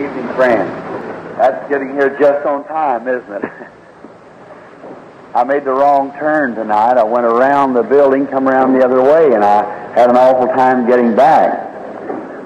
evening, friends. That's getting here just on time, isn't it? I made the wrong turn tonight. I went around the building, come around the other way, and I had an awful time getting back.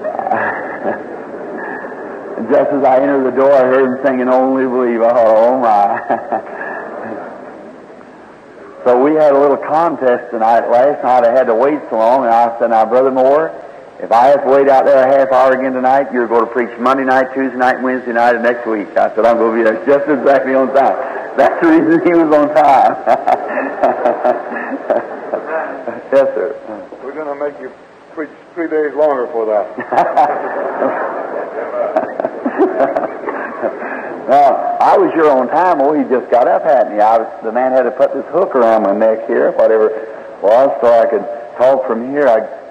just as I entered the door, I heard him singing "Only Believe." Oh my! so we had a little contest tonight. Last night I had to wait so long, and I said, "Now, Brother Moore, if I have to wait out there a half hour again tonight, you're going to preach Monday night, Tuesday night, Wednesday night, and next week. I said, I'm going to be there just exactly on time. That's the reason he was on time. yes, sir. We're going to make you preach three days longer for that. now, I was here on time. Oh, he just got up, hadn't he? I was, the man had to put this hook around my neck here, whatever it was, so I could talk from here. I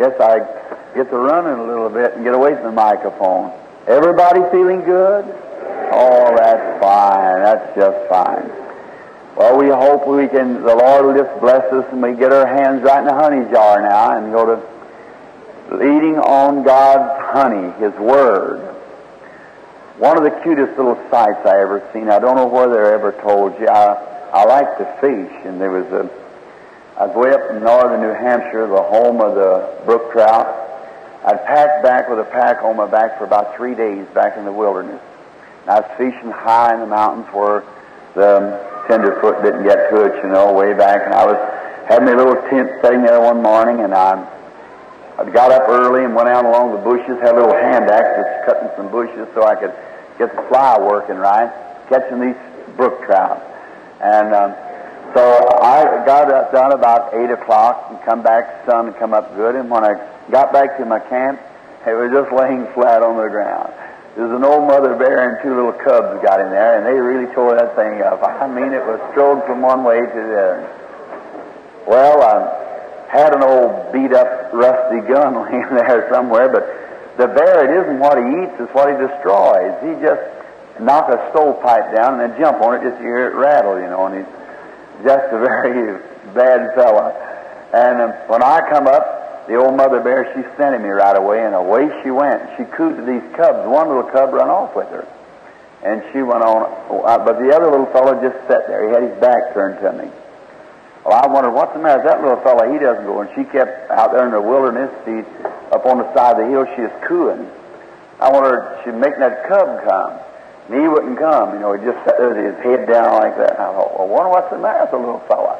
guess I get to running a little bit and get away from the microphone. Everybody feeling good? Oh, that's fine. That's just fine. Well, we hope we can, the Lord will just bless us and we get our hands right in the honey jar now and go to leading on God's honey, His Word. One of the cutest little sights I ever seen, I don't know whether I ever told you, I, I like to fish, and there was a, I was way up in northern New Hampshire, the home of the brook trout, I'd packed back with a pack on my back for about three days back in the wilderness. And I was fishing high in the mountains where the tenderfoot didn't get to it, you know, way back. And I was had my little tent sitting there one morning, and I I got up early and went out along the bushes, had a little hand axe cutting some bushes so I could get the fly working right, catching these brook trout. And um, so I got up done about eight o'clock and come back, sun had come up good, and when I got back to my camp, it was just laying flat on the ground. There's an old mother bear and two little cubs got in there, and they really tore that thing up. I mean, it was thrown from one way to the other. Well, I had an old beat up, rusty gun laying there somewhere, but the bear, it isn't what he eats, it's what he destroys. He just knock a stovepipe down and then jump on it, just to hear it rattle, you know, and he's just a very bad fella. And um, when I come up, the old mother bear, she scented me right away, and away she went. She cooed to these cubs. One little cub run off with her. And she went on, uh, but the other little fellow just sat there. He had his back turned to me. Well, I wondered, what's the matter that little fellow? He doesn't go. And she kept out there in the wilderness. Up on the side of the hill, she was cooing. I wondered, she'd making that cub come. And he wouldn't come. You know, he just sat there with his head down like that. And I thought, well, wonder what's the matter with the little fella.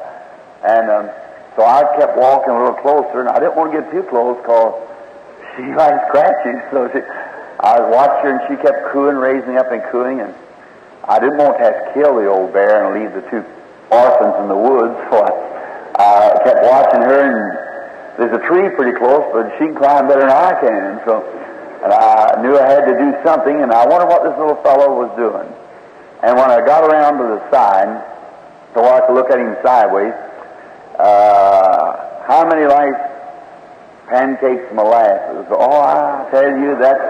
And um, so I kept walking a little closer, and I didn't want to get too close because she likes scratching. So she, I watched her, and she kept cooing, raising up and cooing, and I didn't want to have to kill the old bear and leave the two orphans in the woods. So I uh, kept watching her, and there's a tree pretty close, but she can climb better than I can. So and I knew I had to do something, and I wondered what this little fellow was doing. And when I got around to the side, so I could look at him sideways, uh, how many like pancakes molasses? Oh, I tell you, that's.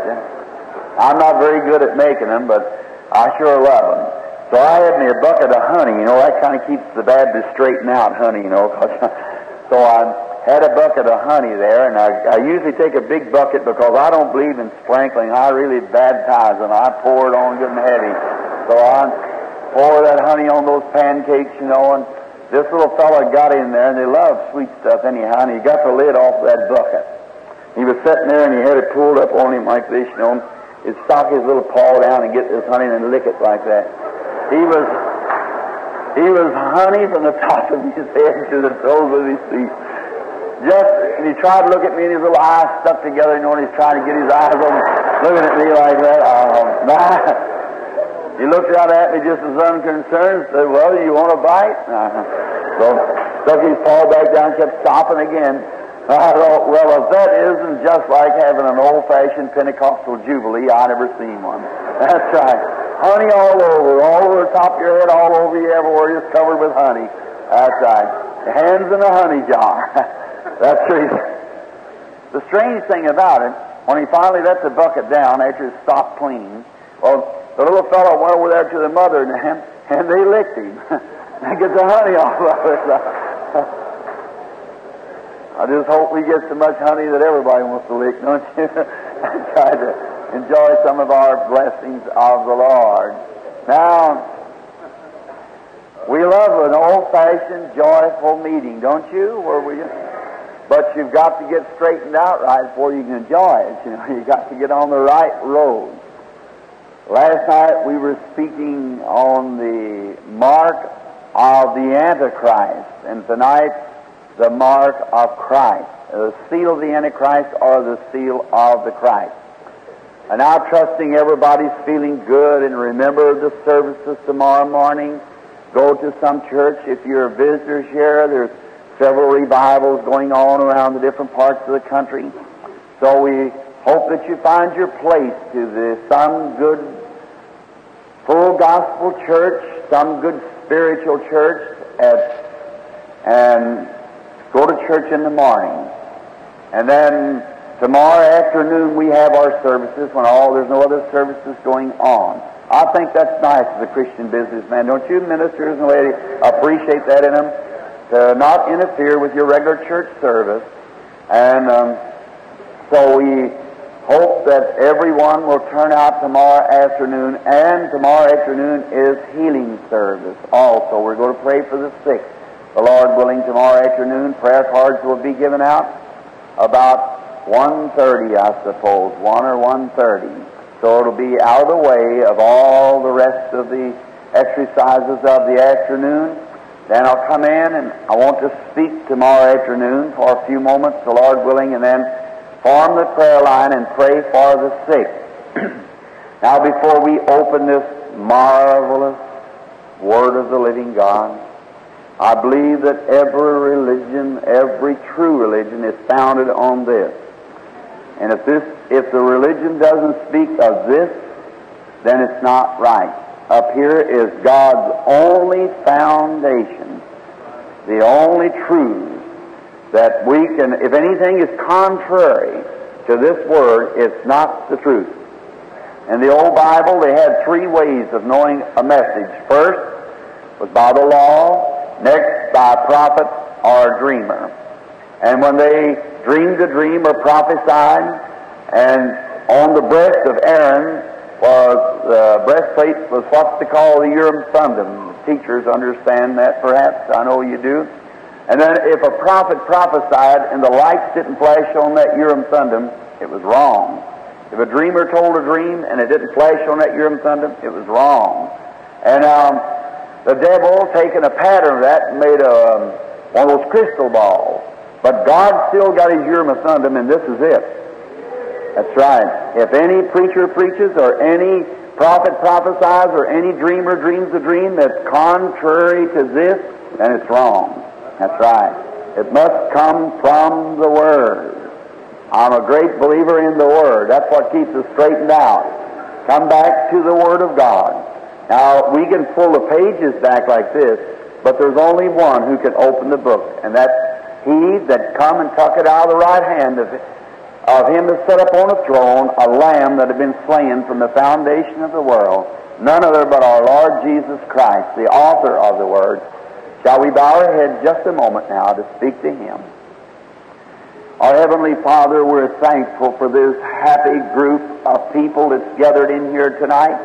I'm not very good at making them, but I sure love them. So I had me a bucket of honey. You know, that kind of keeps the Baptist straighten out, honey. You know, cause, so I had a bucket of honey there, and I, I usually take a big bucket because I don't believe in sprinkling. I really baptize them. I pour it on good and heavy. So I pour that honey on those pancakes, you know, and this little fella got in there, and they love sweet stuff anyhow, and he got the lid off that bucket. He was sitting there, and he had it pulled up on him like this, you know, he'd stock his little paw down and get this honey and lick it like that. He was he was honey from the top of his head to the soles of his feet just, and he tried to look at me and his little eyes stuck together, you know, and he's trying to get his eyes on looking at me like that. Um, nah. He looked out at me just as unconcerned, said, Well, you want a bite? Uh, so stuck his paw back down, kept stopping again. I thought, well, if that isn't just like having an old fashioned Pentecostal jubilee, I never seen one. That's right. Honey all over, all over the top of your head, all over you, everywhere, just covered with honey. That's right. Hands in a honey jar. That's true. The strange thing about it, when he finally let the bucket down after it stopped cleaning, well, the little fellow went over there to the mother and him, and they licked him. and get the honey off of it. I just hope we get so much honey that everybody wants to lick, don't you? I tried to enjoy some of our blessings of the Lord. Now, we love an old-fashioned, joyful meeting, don't you? Where we, but you've got to get straightened out right before you can enjoy it. You know, you got to get on the right road. Last night we were speaking on the mark of the Antichrist, and tonight the mark of Christ, the seal of the Antichrist or the seal of the Christ. And now trusting everybody's feeling good and remember the services tomorrow morning. Go to some church. If you're a visitor here, there's several revivals going on around the different parts of the country. So we hope that you find your place to the some good full gospel church, some good spiritual church at and go to church in the morning. And then tomorrow afternoon we have our services when all there's no other services going on. I think that's nice as a Christian businessman. Don't you ministers and ladies appreciate that in them? To not interfere with your regular church service. And um, so we hope that everyone will turn out tomorrow afternoon. And tomorrow afternoon is healing service also. We're going to pray for the sick. The Lord willing, tomorrow afternoon prayer cards will be given out about 1.30, I suppose, 1 or 1.30. So it'll be out of the way of all the rest of the exercises of the afternoon. Then I'll come in and I want to speak tomorrow afternoon for a few moments, the Lord willing, and then form the prayer line and pray for the sick. now, before we open this marvelous Word of the living God, I believe that every religion, every true religion, is founded on this. And if this, if the religion doesn't speak of this, then it's not right. Up here is God's only foundation, the only truth that we can, if anything is contrary to this word, it's not the truth. In the old Bible, they had three ways of knowing a message. First was by the law, next by a prophet or a dreamer. And when they dreamed a dream or prophesied, and on the breast of Aaron was the breastplate was what they call the Urim Thummim. Teachers understand that, perhaps. I know you do. And then if a prophet prophesied and the lights didn't flash on that Urim Thummim, it was wrong. If a dreamer told a dream and it didn't flash on that Urim Thummim, it was wrong. And um, the devil taking a pattern of that made a, um, one of those crystal balls. But God still got his Urim Thummim, and this is it. That's right. If any preacher preaches or any prophet prophesies or any dreamer dreams a dream that's contrary to this, then it's wrong. That's right. It must come from the Word. I'm a great believer in the Word. That's what keeps us straightened out. Come back to the Word of God. Now, we can pull the pages back like this, but there's only one who can open the book, and that's he that come and took it out of the right hand of, of him that sat upon a throne, a lamb that had been slain from the foundation of the world, none other but our Lord Jesus Christ, the author of the Word, Shall we bow our heads just a moment now to speak to Him? Our Heavenly Father, we're thankful for this happy group of people that's gathered in here tonight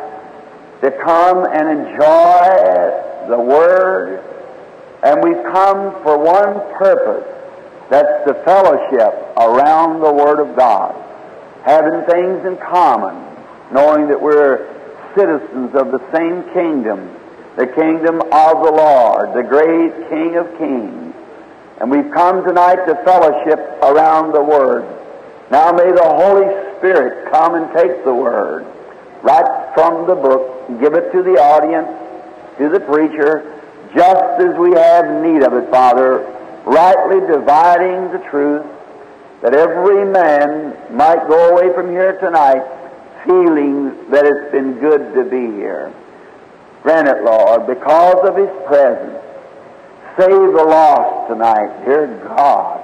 to come and enjoy the Word. And we've come for one purpose that's the fellowship around the Word of God, having things in common, knowing that we're citizens of the same kingdom the kingdom of the Lord, the great King of kings. And we've come tonight to fellowship around the Word. Now may the Holy Spirit come and take the Word right from the book, give it to the audience, to the preacher, just as we have need of it, Father, rightly dividing the truth, that every man might go away from here tonight feeling that it's been good to be here. Grant it, Lord, because of His presence. Save the lost tonight, dear God.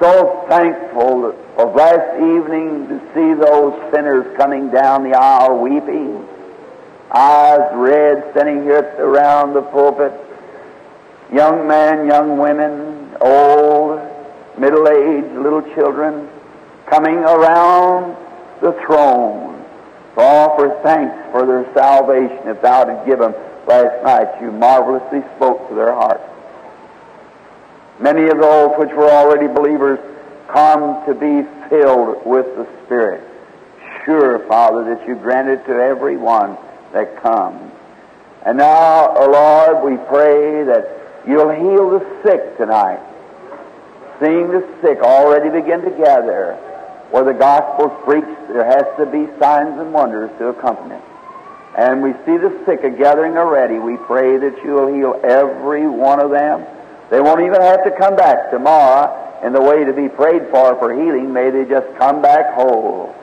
So thankful of last evening to see those sinners coming down the aisle weeping, eyes red, standing here around the pulpit. Young men, young women, old, middle aged, little children coming around the throne to offer thanks for their salvation if thou didst give them last night. You marvelously spoke to their hearts. Many of those which were already believers come to be filled with the Spirit. Sure, Father, that you grant it to every one that comes. And now, O Lord, we pray that you'll heal the sick tonight. Seeing the sick already begin to gather. Where the gospel's preached, there has to be signs and wonders to accompany it. And we see the sick are gathering already. We pray that you'll heal every one of them. They won't even have to come back tomorrow in the way to be prayed for for healing. May they just come back whole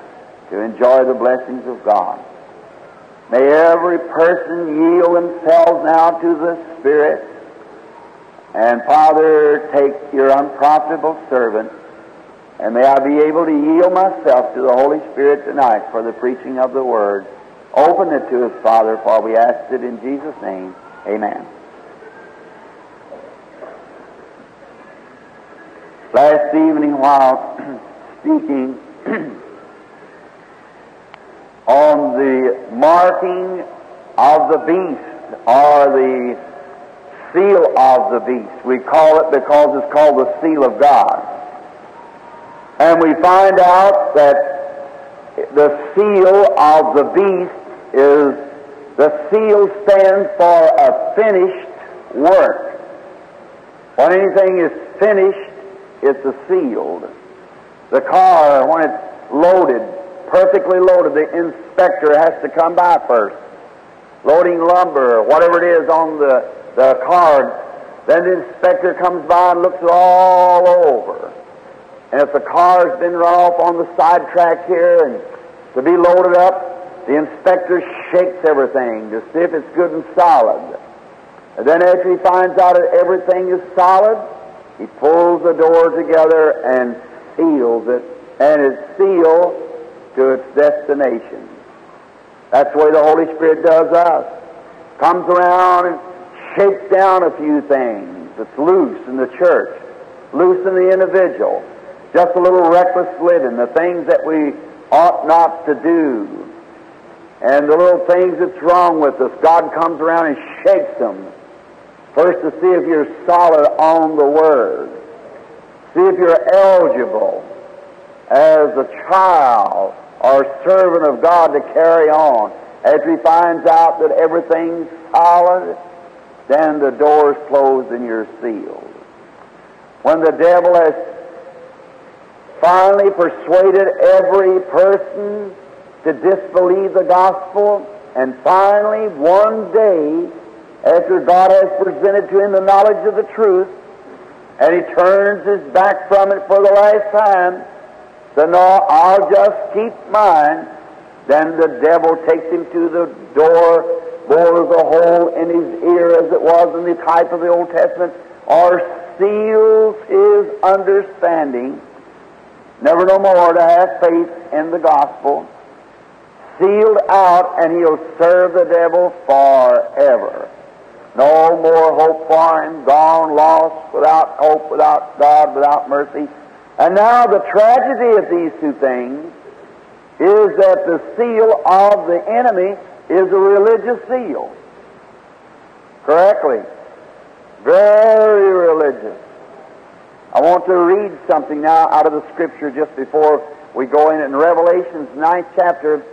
to enjoy the blessings of God. May every person yield themselves now to the Spirit. And Father, take your unprofitable servant, and may I be able to yield myself to the Holy Spirit tonight for the preaching of the Word. Open it to us, Father, for we ask it in Jesus' name. Amen. Last evening, while speaking on the marking of the beast or the seal of the beast. We call it because it's called the seal of God. And we find out that the seal of the beast is the seal stands for a finished work. When anything is finished, it's a sealed. The car, when it's loaded, perfectly loaded, the inspector has to come by first. Loading lumber, or whatever it is on the, the car, then the inspector comes by and looks all over. And if the car's been run off on the side track here and to be loaded up, the inspector shakes everything to see if it's good and solid. And then after he finds out that everything is solid, he pulls the door together and seals it, and it's sealed to its destination. That's the way the Holy Spirit does us. Comes around and shakes down a few things that's loose in the church, loose in the individual. Just a little reckless living, the things that we ought not to do, and the little things that's wrong with us. God comes around and shakes them. First to see if you're solid on the Word. See if you're eligible as a child or servant of God to carry on. After he finds out that everything's solid, then the door's closed and you're sealed. When the devil has finally persuaded every person to disbelieve the gospel, and finally, one day, after God has presented to him the knowledge of the truth, and he turns his back from it for the last time, so no, I'll just keep mine. Then the devil takes him to the door, bores a hole in his ear as it was in the type of the Old Testament, or seals his understanding, never no more to have faith in the gospel, sealed out, and he'll serve the devil forever. No more hope for him, gone, lost, without hope, without God, without mercy. And now the tragedy of these two things is that the seal of the enemy is a religious seal. Correctly. Very religious. I want to read something now out of the scripture just before we go in. In Revelation's ninth chapter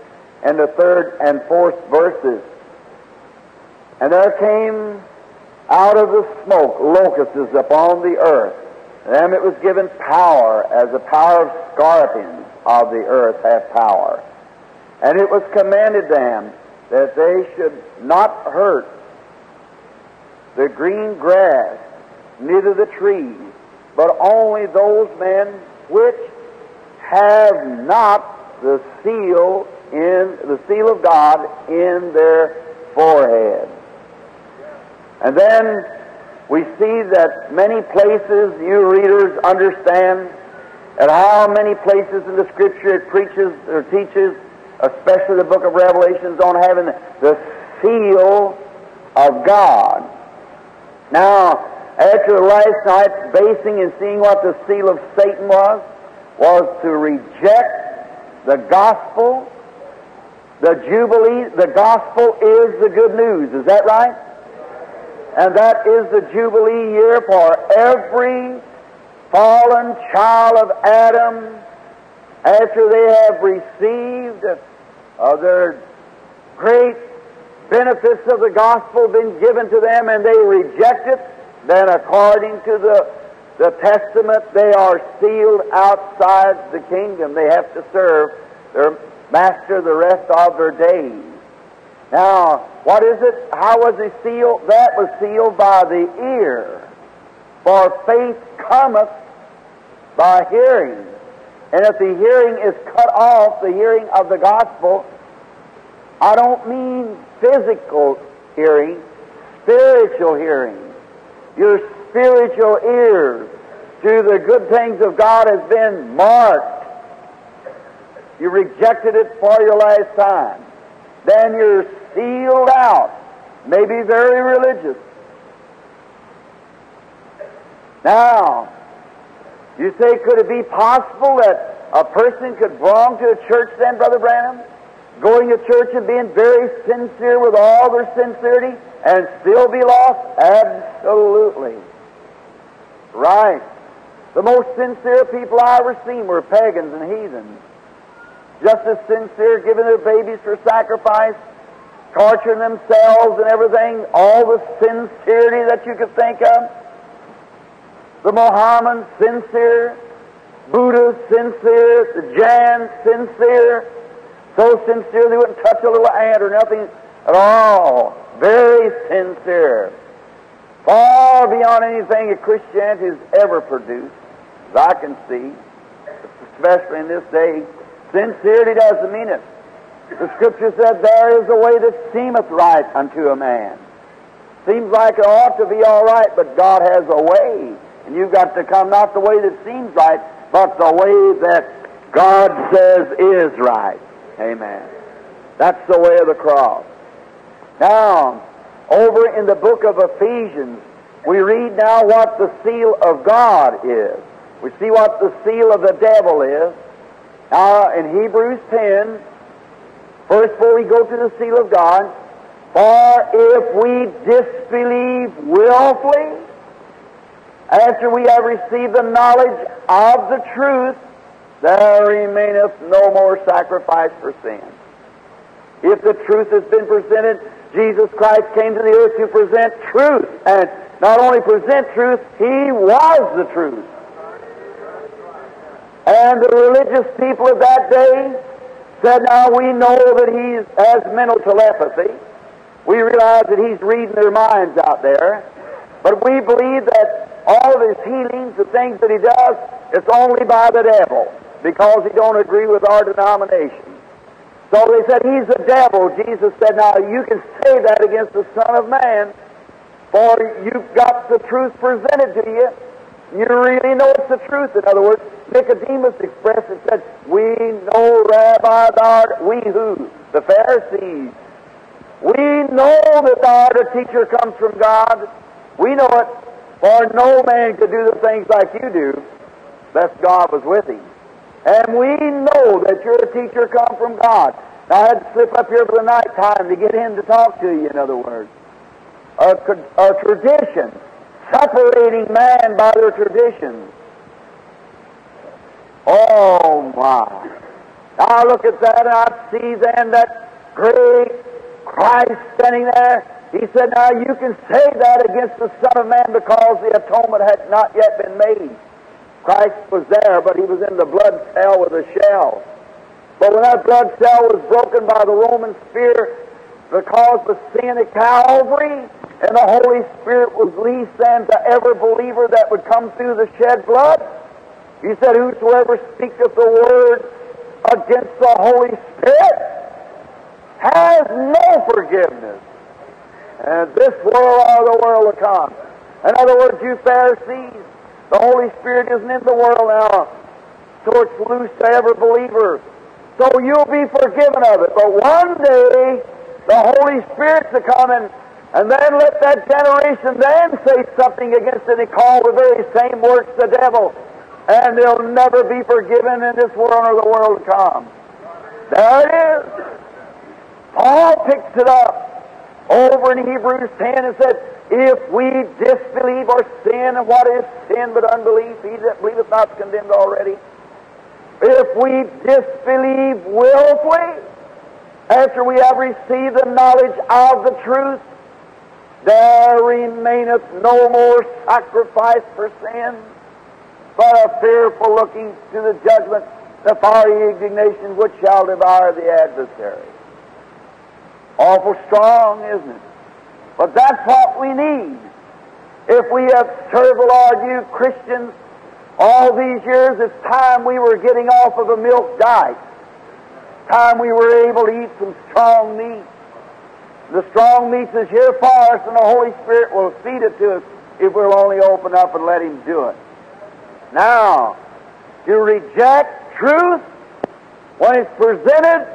and the third and fourth verses. And there came out of the smoke locusts upon the earth. Them it was given power, as the power of scorpions of the earth have power. And it was commanded them that they should not hurt the green grass, neither the trees, but only those men which have not the seal in the seal of God in their forehead. And then we see that many places you readers understand and how many places in the Scripture it preaches or teaches, especially the book of Revelations, on having the seal of God. Now, after last night's basing and seeing what the seal of Satan was, was to reject the gospel The Jubilee, the gospel is the good news. Is that right? And that is the Jubilee year for every fallen child of Adam after they have received uh, their great benefits of the gospel been given to them and they reject it, then according to the, the testament, they are sealed outside the kingdom. They have to serve their master the rest of their days. Now, what is it? How was he sealed? That was sealed by the ear. For faith cometh by hearing. And if the hearing is cut off, the hearing of the gospel, I don't mean physical hearing, spiritual hearing. Your spiritual ears to the good things of God has been marked. You rejected it for your last time. Then you're sealed out. Maybe very religious. Now, you say, could it be possible that a person could belong to a church then, Brother Branham? Going to church and being very sincere with all their sincerity and still be lost? Absolutely. Right. The most sincere people I ever seen were pagans and heathens. Just as sincere, giving their babies for sacrifice, torturing themselves and everything, all the sincerity that you could think of. The Mohammedans, sincere. Buddha, sincere. The Jains, sincere. So sincere they wouldn't touch a little ant or nothing at all. Very sincere. Far beyond anything that Christianity has ever produced, as I can see, especially in this day. Sincerity doesn't mean it. The Scripture said, There is a way that seemeth right unto a man. Seems like it ought to be all right, but God has a way. And you've got to come not the way that seems right, but the way that God says is right. Amen. That's the way of the cross. Now, over in the book of Ephesians, we read now what the seal of God is. We see what the seal of the devil is. Now, in Hebrews 10, first before we go to the seal of God, for if we disbelieve willfully, after we have received the knowledge of the truth, there remaineth no more sacrifice for sin. If the truth has been presented, Jesus Christ came to the earth to present truth. And not only present truth, He was the truth. And the religious people of that day said, now we know that he has mental telepathy. We realize that he's reading their minds out there. But we believe that all of his healings, the things that he does, it's only by the devil because he don't agree with our denomination. So they said, he's the devil. Jesus said, now you can say that against the Son of Man, for you've got the truth presented to you. You really know it's the truth. In other words, Nicodemus expressed and said, We know, Rabbi, thou art, we who? The Pharisees. We know that thou art a teacher comes from God. We know it, for no man could do the things like you do, lest God was with him. And we know that you're a teacher come from God. Now, I had to slip up here for the night time to get in to talk to you, in other words. A, a tradition separating man by their traditions. Oh my. I look at that and I see then that great Christ standing there. He said, Now you can say that against the Son of Man because the atonement had not yet been made. Christ was there, but he was in the blood cell with a shell. But when that blood cell was broken by the Roman spear because of sin at Calvary, and the Holy Spirit was leased then to every believer that would come through the shed blood. He said, Whosoever speaketh the word against the Holy Spirit has no forgiveness. And this world or the world to come. In other words, you Pharisees, the Holy Spirit isn't in the world now. So it's loose to every believer. So you'll be forgiven of it. But one day, the Holy Spirit's to come and and then let that generation then say something against it and call the very same works the devil. And they'll never be forgiven in this world or the world to come. There it is. Paul picks it up over in Hebrews 10 and said, If we disbelieve or sin, and what is sin but unbelief? He that believeth not is condemned already. If we disbelieve willfully, after we have received the knowledge of the truth, there remaineth no more sacrifice for sin, but a fearful looking to the judgment, the fiery indignation which shall devour the adversary. Awful strong, isn't it? But that's what we need. If we have served the Lord, you Christians, all these years, it's time we were getting off of a milk diet. Time we were able to eat some strong meat. The strong meat is here for us, and the Holy Spirit will feed it to us if we'll only open up and let Him do it. Now, to reject truth when it's presented,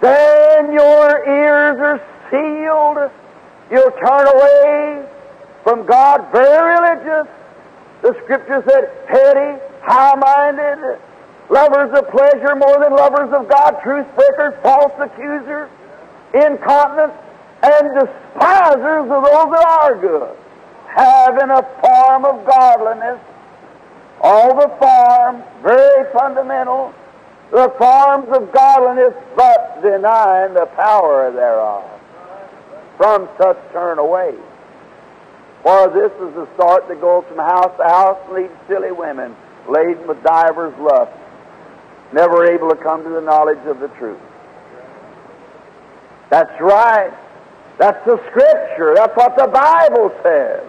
then your ears are sealed. You'll turn away from God, very religious. The Scripture said, petty, high-minded, lovers of pleasure more than lovers of God, truth breakers, false accusers, incontinent, and despisers of those that are good, having a form of godliness. All the forms, very fundamental, the forms of godliness, but denying the power thereof. From such turn away. For this is the sort that goes from house to house and leads silly women, laden with divers lusts, never able to come to the knowledge of the truth. That's right. That's the Scripture. That's what the Bible says.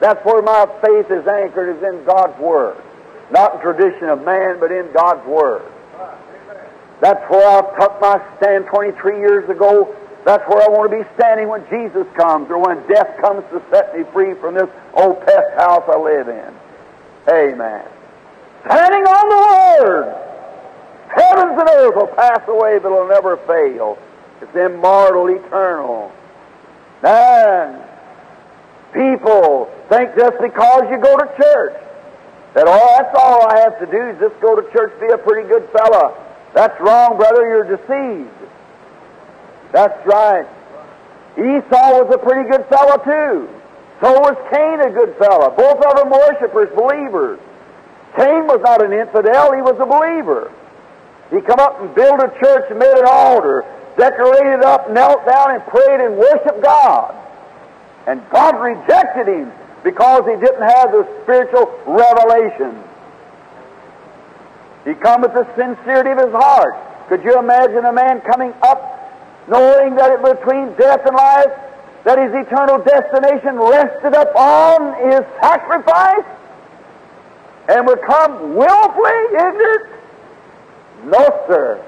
That's where my faith is anchored, is in God's Word. Not in tradition of man, but in God's Word. That's where I took my stand 23 years ago. That's where I want to be standing when Jesus comes or when death comes to set me free from this old pest house I live in. Amen. Standing on the Word. Heavens and earth will pass away, but it'll never fail. It's immortal, eternal. And people think just because you go to church that, oh, that's all I have to do is just go to church, be a pretty good fellow. That's wrong, brother. You're deceived. That's right. Esau was a pretty good fellow, too. So was Cain a good fellow. Both of them worshipers, believers. Cain was not an infidel, he was a believer. He come up and built a church and made an altar, decorated up, knelt down and prayed and worshiped God. And God rejected him because he didn't have the spiritual revelation. He come with the sincerity of his heart. Could you imagine a man coming up knowing that it between death and life, that his eternal destination rested upon his sacrifice, and would come willfully ignorant? No, sir.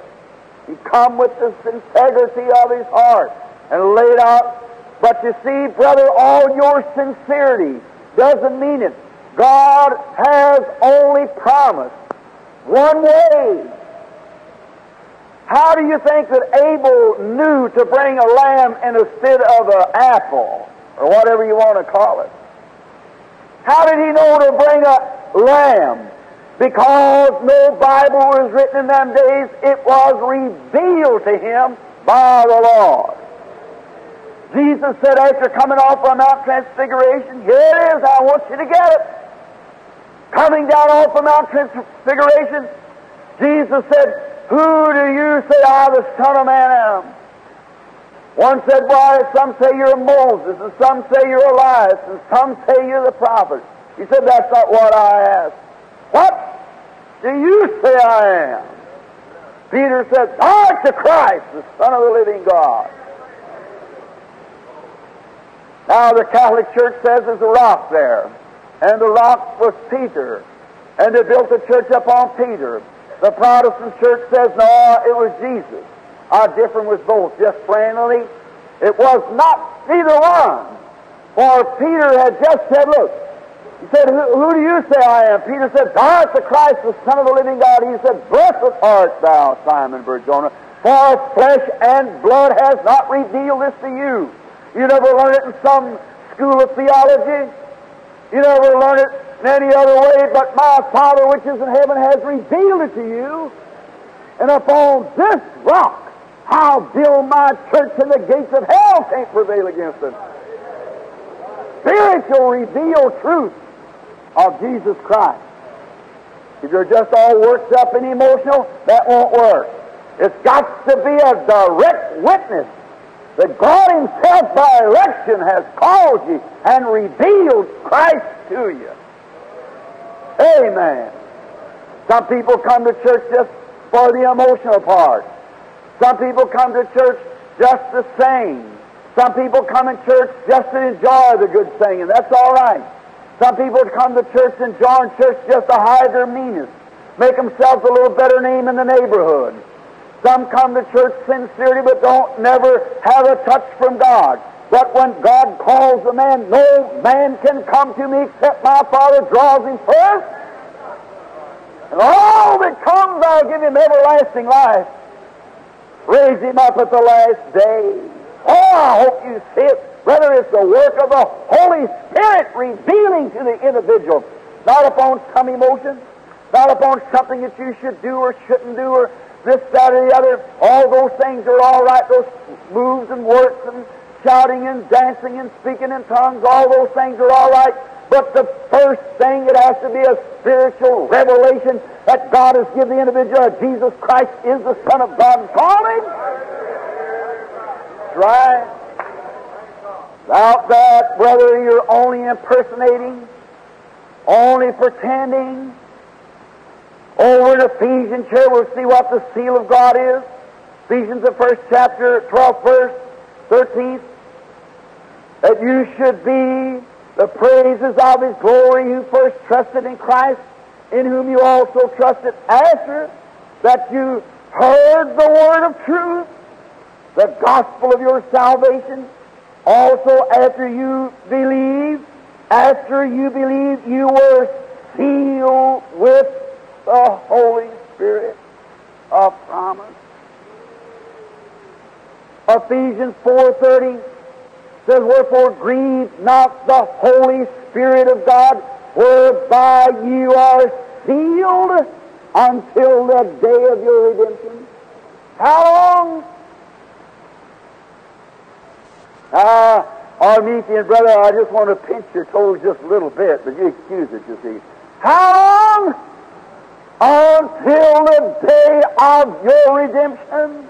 He come with the integrity of his heart and laid out. But you see, brother, all your sincerity doesn't mean it. God has only promised one way. How do you think that Abel knew to bring a lamb instead of an apple, or whatever you want to call it? How did he know to bring a lamb? Because no Bible was written in them days, it was revealed to him by the Lord. Jesus said after coming off from Mount Transfiguration, here it is, I want you to get it. Coming down off from Mount Transfiguration, Jesus said, Who do you say I, the Son of Man, am? One said, Why, some say you're Moses, and some say you're Elias, and some say you're the prophet. He said, That's not what I asked. What do you say I am? Peter said, Thou art the Christ, the Son of the living God. Now, the Catholic Church says there's a rock there, and the rock was Peter, and they built the church upon Peter. The Protestant church says, no, it was Jesus. Our difference was both, just plainly. It was not neither one. For Peter had just said, look, he said, who, who, do you say I am? Peter said, Thou art the Christ, the Son of the living God. He said, Blessed art thou, Simon Barjona, for flesh and blood has not revealed this to you. You never learned it in some school of theology. You never learned it in any other way, but my Father which is in heaven has revealed it to you. And upon this rock I'll build my church and the gates of hell can't prevail against it. Spiritual revealed truth of Jesus Christ. If you're just all worked up and emotional, that won't work. It's got to be a direct witness that God Himself by election has called you and revealed Christ to you. Amen. Some people come to church just for the emotional part. Some people come to church just to sing. Some people come in church just to enjoy the good singing. That's all right. Some people come to church and join church just to hide their meanness, make themselves a little better name in the neighborhood. Some come to church sincerely but don't never have a touch from God. But when God calls a man, no man can come to me except my Father draws him first. And all that comes, I'll give him everlasting life. Raise him up at the last day. Oh, I hope you see it. Whether it's the work of the Holy Spirit revealing to the individual, not upon some emotion, not upon something that you should do or shouldn't do, or this, that, or the other. All those things are all right. Those moves and works and shouting and dancing and speaking in tongues, all those things are all right. But the first thing, it has to be a spiritual revelation that God has given the individual Jesus Christ is the Son of God calling. That's right. Without that, brother, you're only impersonating, only pretending. Over in Ephesians here, we'll see what the seal of God is. Ephesians, the first chapter, 12th verse, 13th. That you should be the praises of His glory who first trusted in Christ, in whom you also trusted after that you heard the word of truth, the gospel of your salvation, also after you believed, after you believed, you were sealed with the Holy Spirit of promise. Ephesians 4.30 says, Wherefore grieve not the Holy Spirit of God, whereby you are sealed until the day of your redemption. How long? Ah, Arminian brother, I just want to pinch your toes just a little bit, but you excuse it, you see. How long? Until the day of your redemption.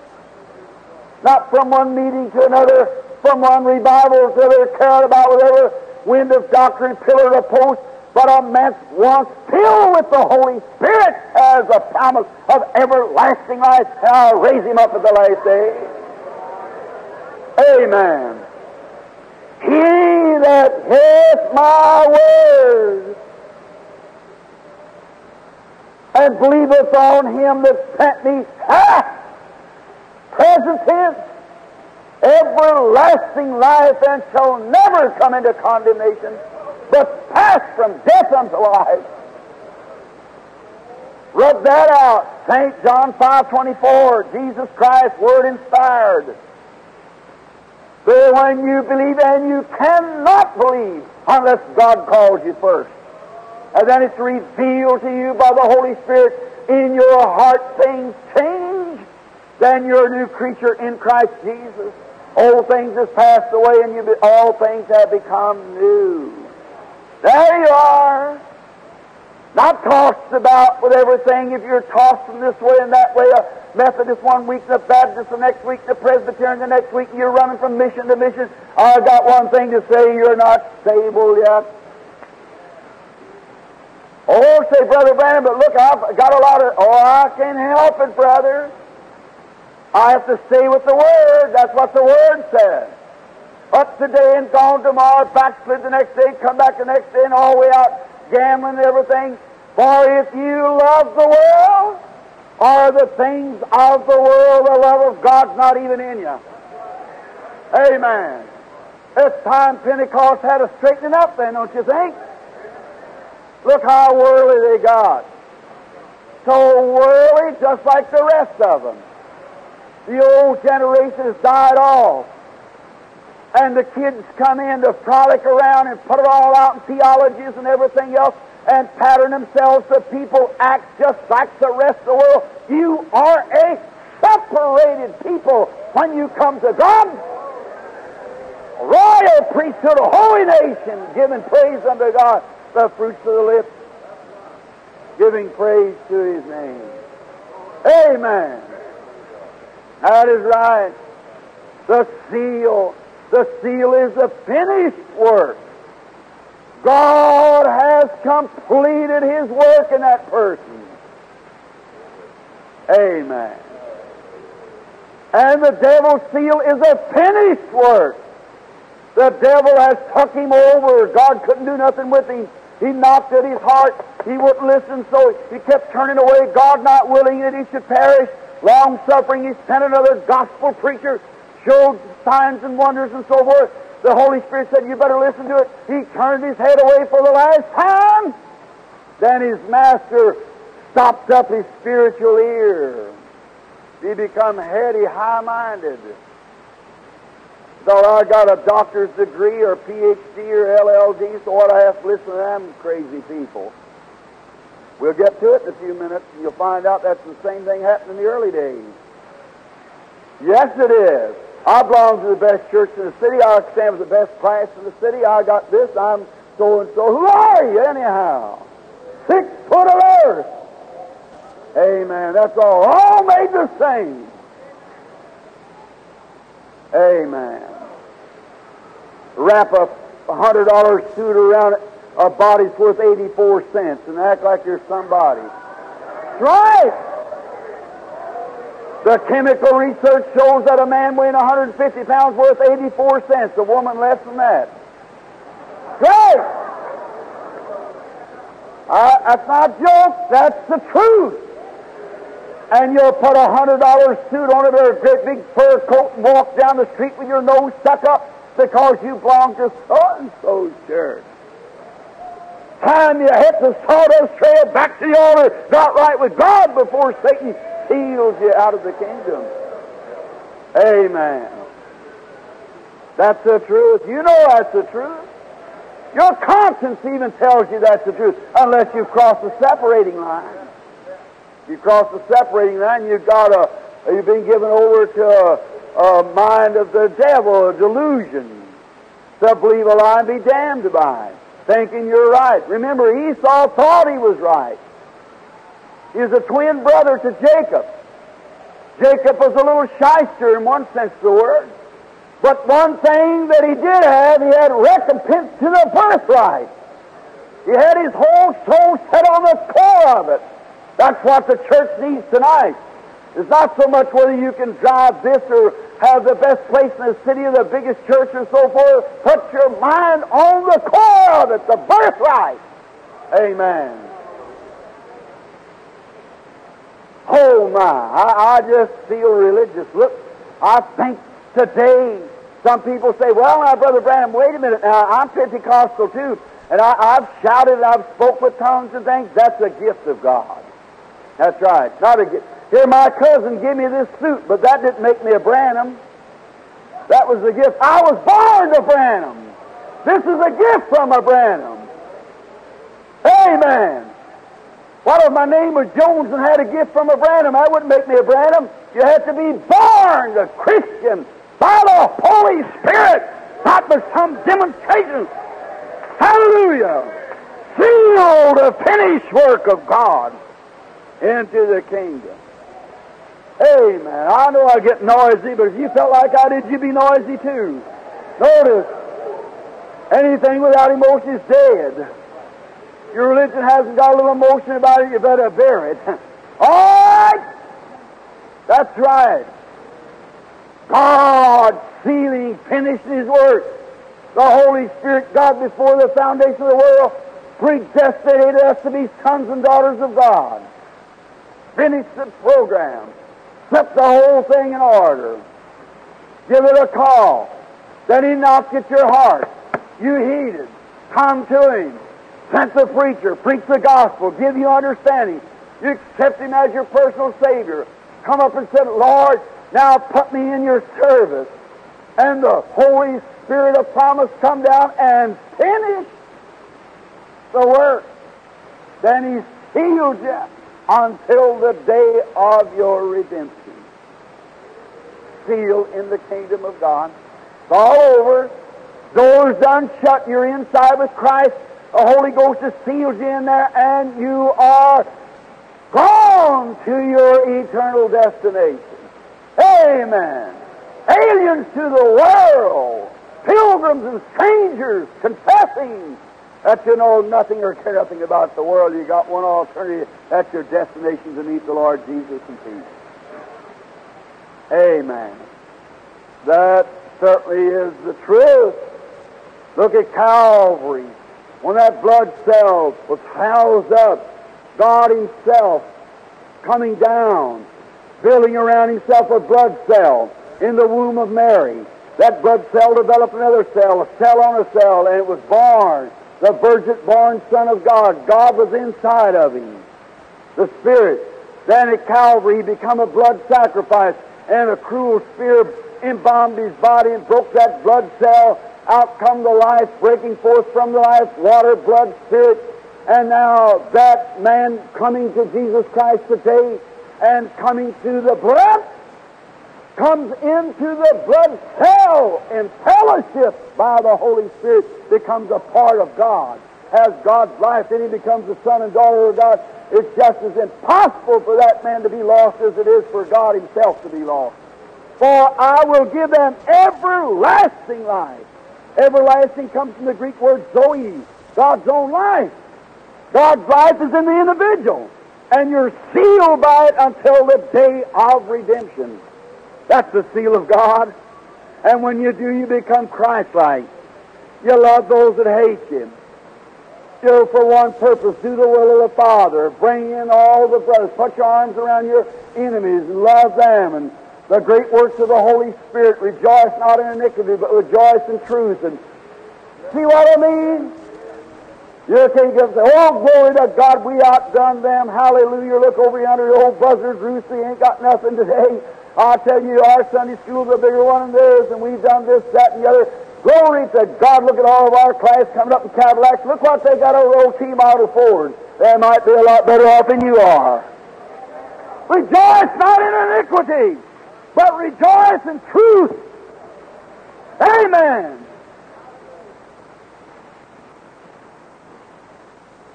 Not from one meeting to another, from one revival to another, carried about whatever wind of doctrine, pillar of post, but a man once filled with the Holy Spirit has a promise of everlasting life. And I'll raise him up at the last day. Amen. He that heareth my word and believeth on him that sent me hath present tense everlasting life and shall never come into condemnation, but pass from death unto life. Rub that out. St. John 5.24, Jesus Christ, Word inspired. So when you believe, and you cannot believe unless God calls you first. And then it's revealed to you by the Holy Spirit in your heart things change. Then you're a new creature in Christ Jesus. Old things have passed away and you be, all things have become new. There you are. Not tossed about with everything. If you're tossed from this way and that way, a Methodist one week, a Baptist the next week, a Presbyterian the next week, and you're running from mission to mission, I've got one thing to say, you're not stable yet. Oh, say, Brother Branham, but look, I've got a lot of, oh, I can't help it, brother. I have to stay with the Word. That's what the Word says. Up today and gone tomorrow, backslid the next day, come back the next day, and all the way out gambling and everything. For if you love the world, are the things of the world, the love of God's not even in you. Amen. It's time Pentecost had a straightening up then, don't you think? Look how worldly they got. So worldly, just like the rest of them. The old generation has died off. And the kids come in to frolic around and put it all out in theologies and everything else and pattern themselves so people act just like the rest of the world. You are a separated people when you come to God. Royal priesthood, a holy nation, giving praise unto God, the fruits of the lips, giving praise to His name. Amen. That is right. The seal, the seal is the finished work. God has completed His work in that person. Amen. And the devil's seal is a finished work. The devil has tucked him over. God couldn't do nothing with him. He knocked at his heart. He wouldn't listen, so he kept turning away. God not willing that he should perish. Long suffering, he sent another gospel preacher, showed signs and wonders and so forth. The Holy Spirit said, You better listen to it. He turned his head away for the last time. Then his master stopped up his spiritual ear. He become heady, high-minded. Thought I got a doctor's degree or PhD or LLD, so what I have to listen to them crazy people. We'll get to it in a few minutes, and you'll find out that's the same thing happened in the early days. Yes, it is. I belong to the best church in the city. I stand with the best class in the city. I got this. I'm so and so. Who are you, anyhow? Six foot of earth. Amen. That's all. All made the same. Amen. Wrap a hundred dollar suit around a body's worth eighty four cents and act like you're somebody. That's right. The chemical research shows that a man weighing 150 pounds worth 84 cents, a woman less than that. Great! Uh, that's not joke, that's the truth. And you'll put a hundred dollar suit on it or a great big fur coat and walk down the street with your nose stuck up because you belong to so and so church. Time you hit the sawdust trail back to the altar, got right with God before Satan steals you out of the kingdom. Amen. That's the truth. You know that's the truth. Your conscience even tells you that's the truth, unless you've crossed the separating line. You cross the separating line, you've got a, you've been given over to a, a mind of the devil, a delusion. To believe a lie and be damned by, thinking you're right. Remember, Esau thought he was right. He was a twin brother to Jacob. Jacob was a little shyster in one sense of the word. But one thing that he did have, he had recompense to the birthright. He had his whole soul set on the core of it. That's what the church needs tonight. It's not so much whether you can drive this or have the best place in the city or the biggest church or so forth. Put your mind on the core of it, the birthright. Amen. Oh my, I, I just feel religious. Look, I think today some people say, well, now, Brother Branham, wait a minute now, I'm Pentecostal too, and I, I've shouted and I've spoke with tongues and things. That's a gift of God. That's right. Not a gift. Here, my cousin gave me this suit, but that didn't make me a Branham. That was a gift. I was born a Branham. This is a gift from a Branham. Amen. What if my name was Jones and had a gift from a Branham? That wouldn't make me a Branham. You had to be born a Christian by the Holy Spirit, not by some demonstration. Hallelujah. Sealed the finished work of God into the kingdom. Amen. I know I get noisy, but if you felt like I did, you'd be noisy too. Notice, anything without emotion is dead. Your religion hasn't got a little emotion about it, you better bear it. All right! That's right. God sealing, finishing His work. The Holy Spirit, God before the foundation of the world, predestinated us to be sons and daughters of God. Finished the program. Set the whole thing in order. Give it a call. Then He knocked at your heart. You heeded. Come to Him. Sent the preacher, preach the gospel, give you understanding. You accept Him as your personal Savior. Come up and said, Lord, now put me in your service. And the Holy Spirit of promise come down and finish the work. Then He sealed you until the day of your redemption. seal in the kingdom of God. It's all over. Doors done shut. You're inside with Christ. The Holy Ghost has sealed you in there, and you are gone to your eternal destination. Amen. Aliens to the world, pilgrims and strangers confessing that you know nothing or care nothing about the world. You got one alternative. That's your destination to meet the Lord Jesus in peace. Amen. That certainly is the truth. Look at Calvary. When that blood cell was housed up, God Himself coming down, building around Himself a blood cell in the womb of Mary. That blood cell developed another cell, a cell on a cell, and it was born the virgin born Son of God. God was inside of him. The Spirit. Then at Calvary, he became a blood sacrifice, and a cruel spear embalmed his body and broke that blood cell. Out come the life, breaking forth from the life, water, blood, spirit. And now that man coming to Jesus Christ today and coming to the blood comes into the blood cell in fellowship by the Holy Spirit, becomes a part of God, has God's life, then he becomes the son and daughter of God. It's just as impossible for that man to be lost as it is for God himself to be lost. For I will give them everlasting life. Everlasting comes from the Greek word zoe, God's own life. God's life is in the individual, and you're sealed by it until the day of redemption. That's the seal of God. And when you do, you become Christ-like. You love those that hate you. Do for one purpose, do the will of the Father. Bring in all the brothers. Put your arms around your enemies and love them. And the great works of the Holy Spirit. Rejoice not in iniquity, but rejoice in truth. And see what I mean? You can give say, Oh, glory to God, we outdone them. Hallelujah. Look over yonder, old buzzards roost. They ain't got nothing today. I tell you, our Sunday school's a bigger one than theirs, and we've done this, that, and the other. Glory to God. Look at all of our class coming up in Cadillacs. Look what they got over old T Model Ford. They might be a lot better off than you are. Rejoice not in iniquity, but rejoice in truth. Amen.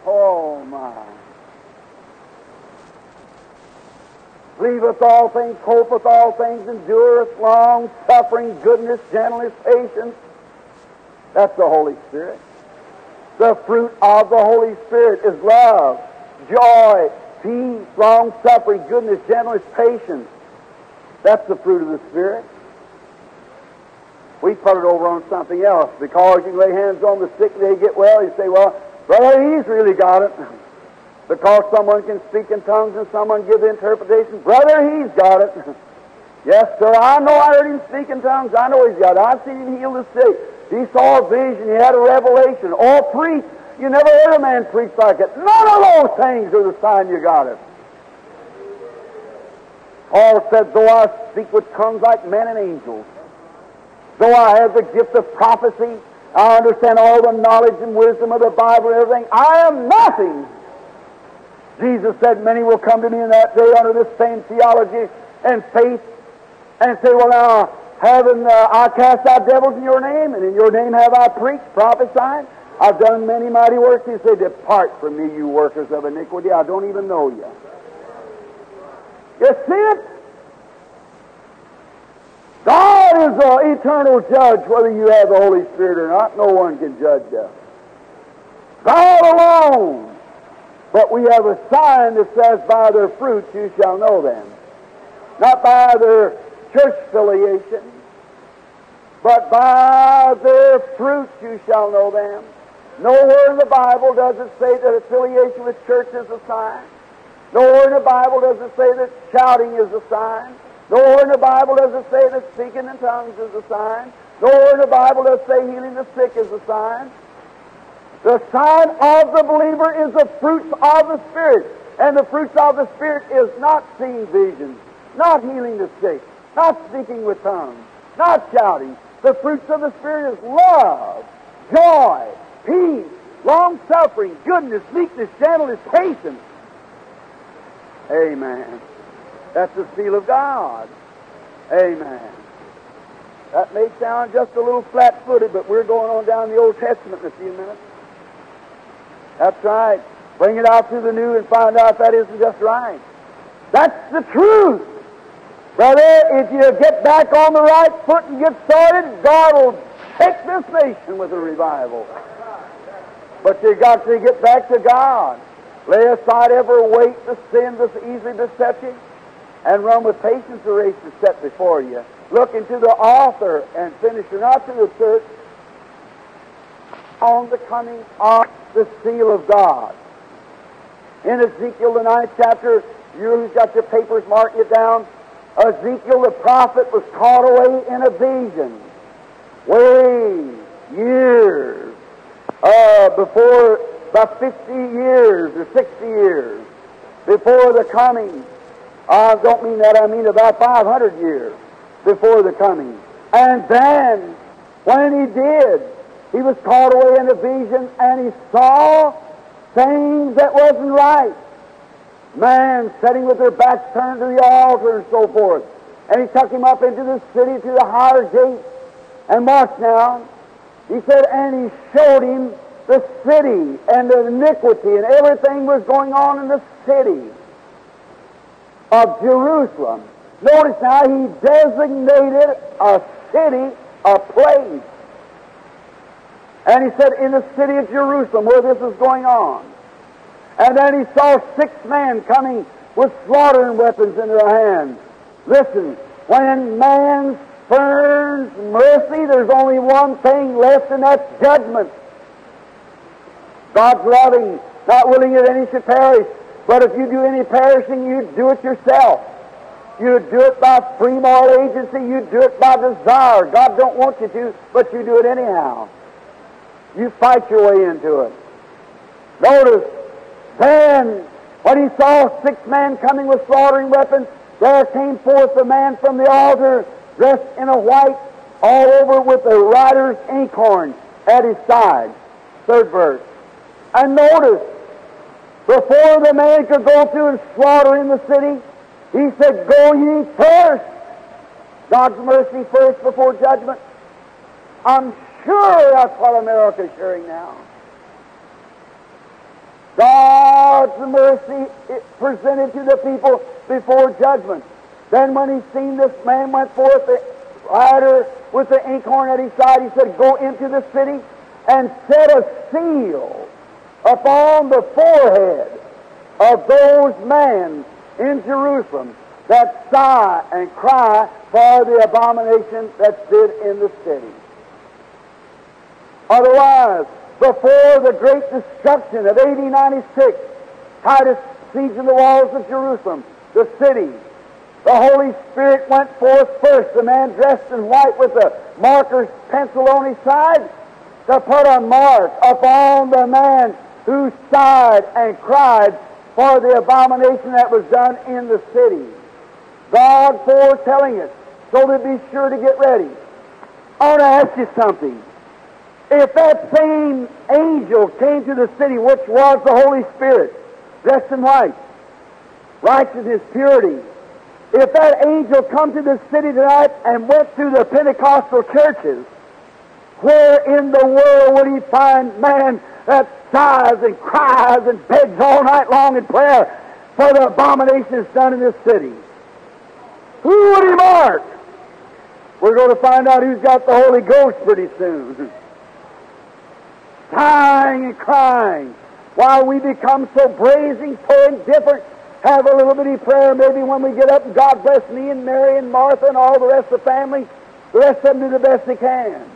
Oh, my. Believeth all things, hopeth all things, endureth long suffering, goodness, gentleness, patience. That's the Holy Spirit. The fruit of the Holy Spirit is love, joy, peace, long suffering, goodness, gentleness, patience. That's the fruit of the Spirit. We put it over on something else because you can lay hands on the sick and they get well. You say, well, brother, he's really got it. Because someone can speak in tongues and someone give the interpretation. Brother, he's got it. yes, sir, I know I heard him speak in tongues. I know he's got it. I've seen him heal the sick. He saw a vision. He had a revelation. All preach. You never heard a man preach like it. None of those things are the sign you got it. Paul said, though I speak with tongues like men and angels, though I have the gift of prophecy, I understand all the knowledge and wisdom of the Bible and everything, I am nothing Jesus said, Many will come to me in that day under this same theology and faith and say, Well, now, having uh, I cast out devils in your name, and in your name have I preached, prophesied. I've done many mighty works. He said, Depart from me, you workers of iniquity. I don't even know you. You see it? God is the eternal judge whether you have the Holy Spirit or not. No one can judge you. God alone. But we have a sign that says, By their fruits you shall know them. Not by their church affiliation, but by their fruits you shall know them. Nowhere in the Bible does it say that affiliation with church is a sign. Nowhere in the Bible does it say that shouting is a sign. Nowhere in the Bible does it say that speaking in tongues is a sign. Nowhere in the Bible does it say healing the sick is a sign. The sign of the believer is the fruits of the Spirit. And the fruits of the Spirit is not seeing visions, not healing the sick, not speaking with tongues, not shouting. The fruits of the Spirit is love, joy, peace, long suffering, goodness, meekness, gentleness, patience. Amen. That's the seal of God. Amen. That may sound just a little flat footed, but we're going on down the Old Testament in a few minutes. That's right. Bring it out through the New and find out that isn't just right. That's the truth. Brother, if you get back on the right foot and get started, God will take this nation with a revival. But you got to get back to God. Lay aside every weight, the sin that's easily beset you, and run with patience the race that's set before you. Look into the author and finisher, not to the church, on the coming of the seal of God. In Ezekiel, the ninth chapter, you who's got your papers, mark it down. Ezekiel the prophet was caught away in a vision, way years uh, before about 50 years or 60 years before the coming. I don't mean that, I mean about 500 years before the coming. And then, when he did, he was called away in a vision and he saw things that wasn't right. Man sitting with their backs turned to the altar and so forth. And he took him up into the city to the higher gate. And mark now, he said, and he showed him the city and the iniquity and everything was going on in the city of Jerusalem. Notice now, he designated a city, a place. And he said, in the city of Jerusalem, where this is going on. And then he saw six men coming with slaughtering weapons in their hands. Listen, when man spurns mercy, there's only one thing left, and that's judgment. God's loving, not willing that any should perish. But if you do any perishing, you do it yourself. You do it by free moral agency. You do it by desire. God don't want you to, but you do it anyhow. You fight your way into it. Notice, then, when he saw six men coming with slaughtering weapons, there came forth a man from the altar dressed in a white, all over with a rider's inkhorn at his side. Third verse. And notice, before the man could go through and slaughter in the city, he said, Go ye first. God's mercy first before judgment. I'm sure that's what America's hearing now. God's mercy presented to the people before judgment. Then when he seen this man went forth, the rider with the inkhorn at his side, he said, Go into the city and set a seal upon the forehead of those men in Jerusalem that sigh and cry for the abomination that stood in the city. Otherwise, before the great destruction of AD 96, Titus sieging the walls of Jerusalem, the city, the Holy Spirit went forth first, the man dressed in white with a marker's pencil on his side, to put a mark upon the man who sighed and cried for the abomination that was done in the city. God foretelling it, so to be sure to get ready. I want to ask you something. If that same angel came to the city, which was the Holy Spirit, dressed in white, righteousness, purity, if that angel come to the city tonight and went through the Pentecostal churches, where in the world would he find man that sighs and cries and begs all night long in prayer for the abominations done in this city? Who would he mark? We're going to find out who's got the Holy Ghost pretty soon. Sighing and crying while we become so brazen, so indifferent. Have a little bitty prayer maybe when we get up God bless me and Mary and Martha and all the rest of the family. The rest of them do the best they can.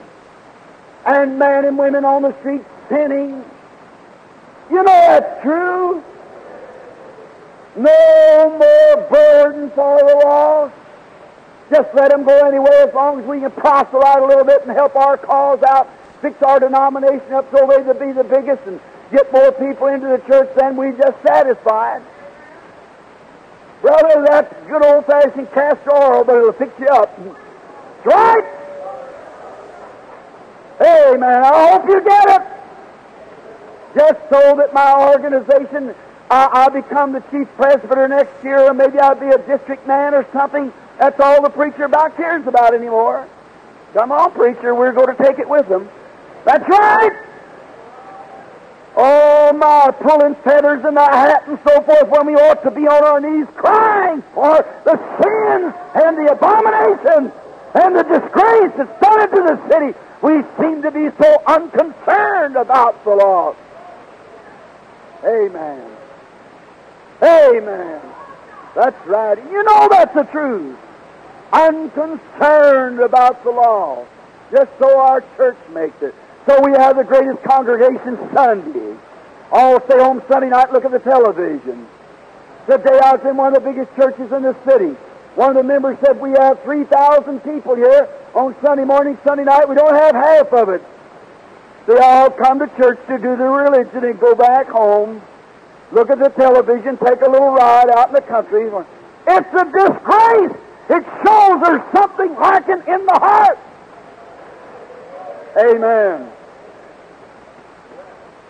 And men and women on the street sinning. You know that's true. No more burden for the lost. Just let them go anyway as long as we can proselyte a little bit and help our cause out, fix our denomination up so they to be the biggest and get more people into the church than we just satisfied. Brother, that's good old fashioned castor oil, but it'll fix you up. That's right. Hey, man, I hope you get it. Just so that my organization, I, I'll become the chief presbyter next year, or maybe I'll be a district man or something. That's all the preacher about cares about anymore. Come on, preacher, we're going to take it with them. That's right. Oh, my, pulling feathers in my hat and so forth when we ought to be on our knees crying for the sins and the abominations and the disgrace that's done into the city. We seem to be so unconcerned about the lost. Amen. Amen. That's right. You know that's the truth. Unconcerned about the law. Just so our church makes it. So we have the greatest congregation Sunday. All stay home Sunday night, look at the television. Today I was in one of the biggest churches in the city. One of the members said we have 3,000 people here on Sunday morning, Sunday night. We don't have half of it. They all come to church to do their religion and go back home, look at the television, take a little ride out in the country. It's a disgrace. It shows there's something lacking in the heart. Amen.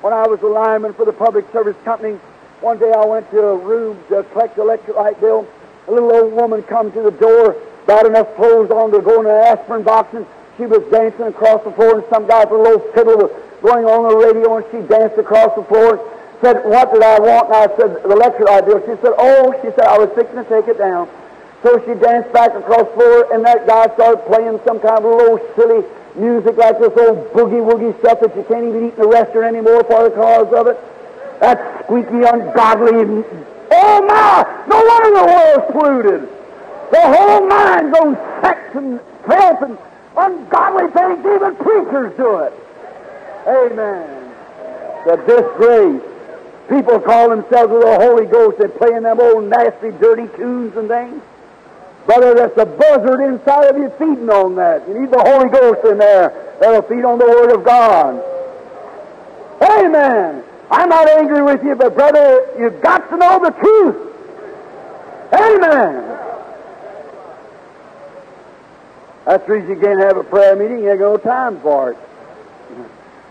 When I was a lineman for the Public Service Company, one day I went to a room to collect the electric light bill. A little old woman come to the door, got enough clothes on to go in an aspirin box, and she was dancing across the floor, and some guy with a little fiddle was going on the radio, and she danced across the floor. Said, what did I want? And I said, the electric light bill. She said, oh, she said, I was fixing to take it down. So she danced back across the floor, and that guy started playing some kind of little silly music like this old boogie-woogie stuff that you can't even eat in a restaurant anymore for the cause of it. That squeaky, ungodly... Oh, my! No wonder the world's polluted. The whole mind's on sex and filth and ungodly things. Even preachers do it. Amen. The disgrace. People call themselves the Holy Ghost and playing them old nasty, dirty tunes and things. Brother, that's a buzzard inside of you feeding on that. You need the Holy Ghost in there that'll feed on the Word of God. Amen. I'm not angry with you, but brother, you've got to know the truth. Amen. That's the reason you can't have a prayer meeting. You ain't got no time for it.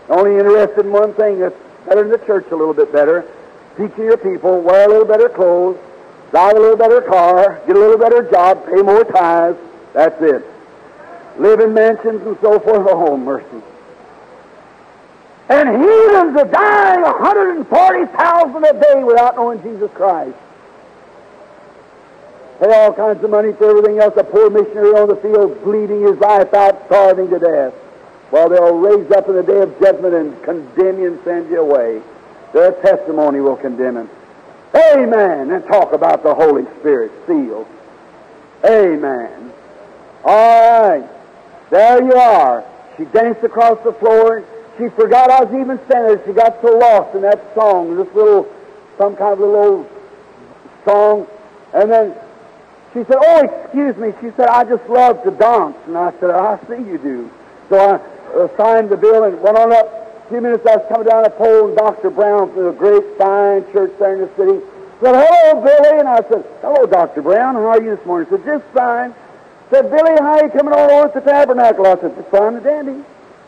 Only interested in one thing that's better in the church a little bit better. Teaching your people, wear a little better clothes, drive a little better car, get a little better job, pay more tithes. That's it. Live in mansions and so forth. Oh, mercy. And heathens are dying 140,000 a day without knowing Jesus Christ. Pay all kinds of money for everything else. A poor missionary on the field bleeding his life out, starving to death. Well, they'll raise up in the day of judgment and condemn you and send you away. Their testimony will condemn him. Amen. And talk about the Holy Spirit sealed. Amen. All right. There you are. She danced across the floor. She forgot I was even standing. She got so lost in that song, this little, some kind of little old song. And then she said, Oh, excuse me. She said, I just love to dance. And I said, I see you do. So I signed the bill and went on up. A few minutes I was coming down the pole, and Dr. Brown from the great fine church there in the city said, Hello, Billy. And I said, Hello, Dr. Brown. How are you this morning? He said, Just fine. Said, Billy, how are you coming on over at the tabernacle? I said, Just fine and dandy.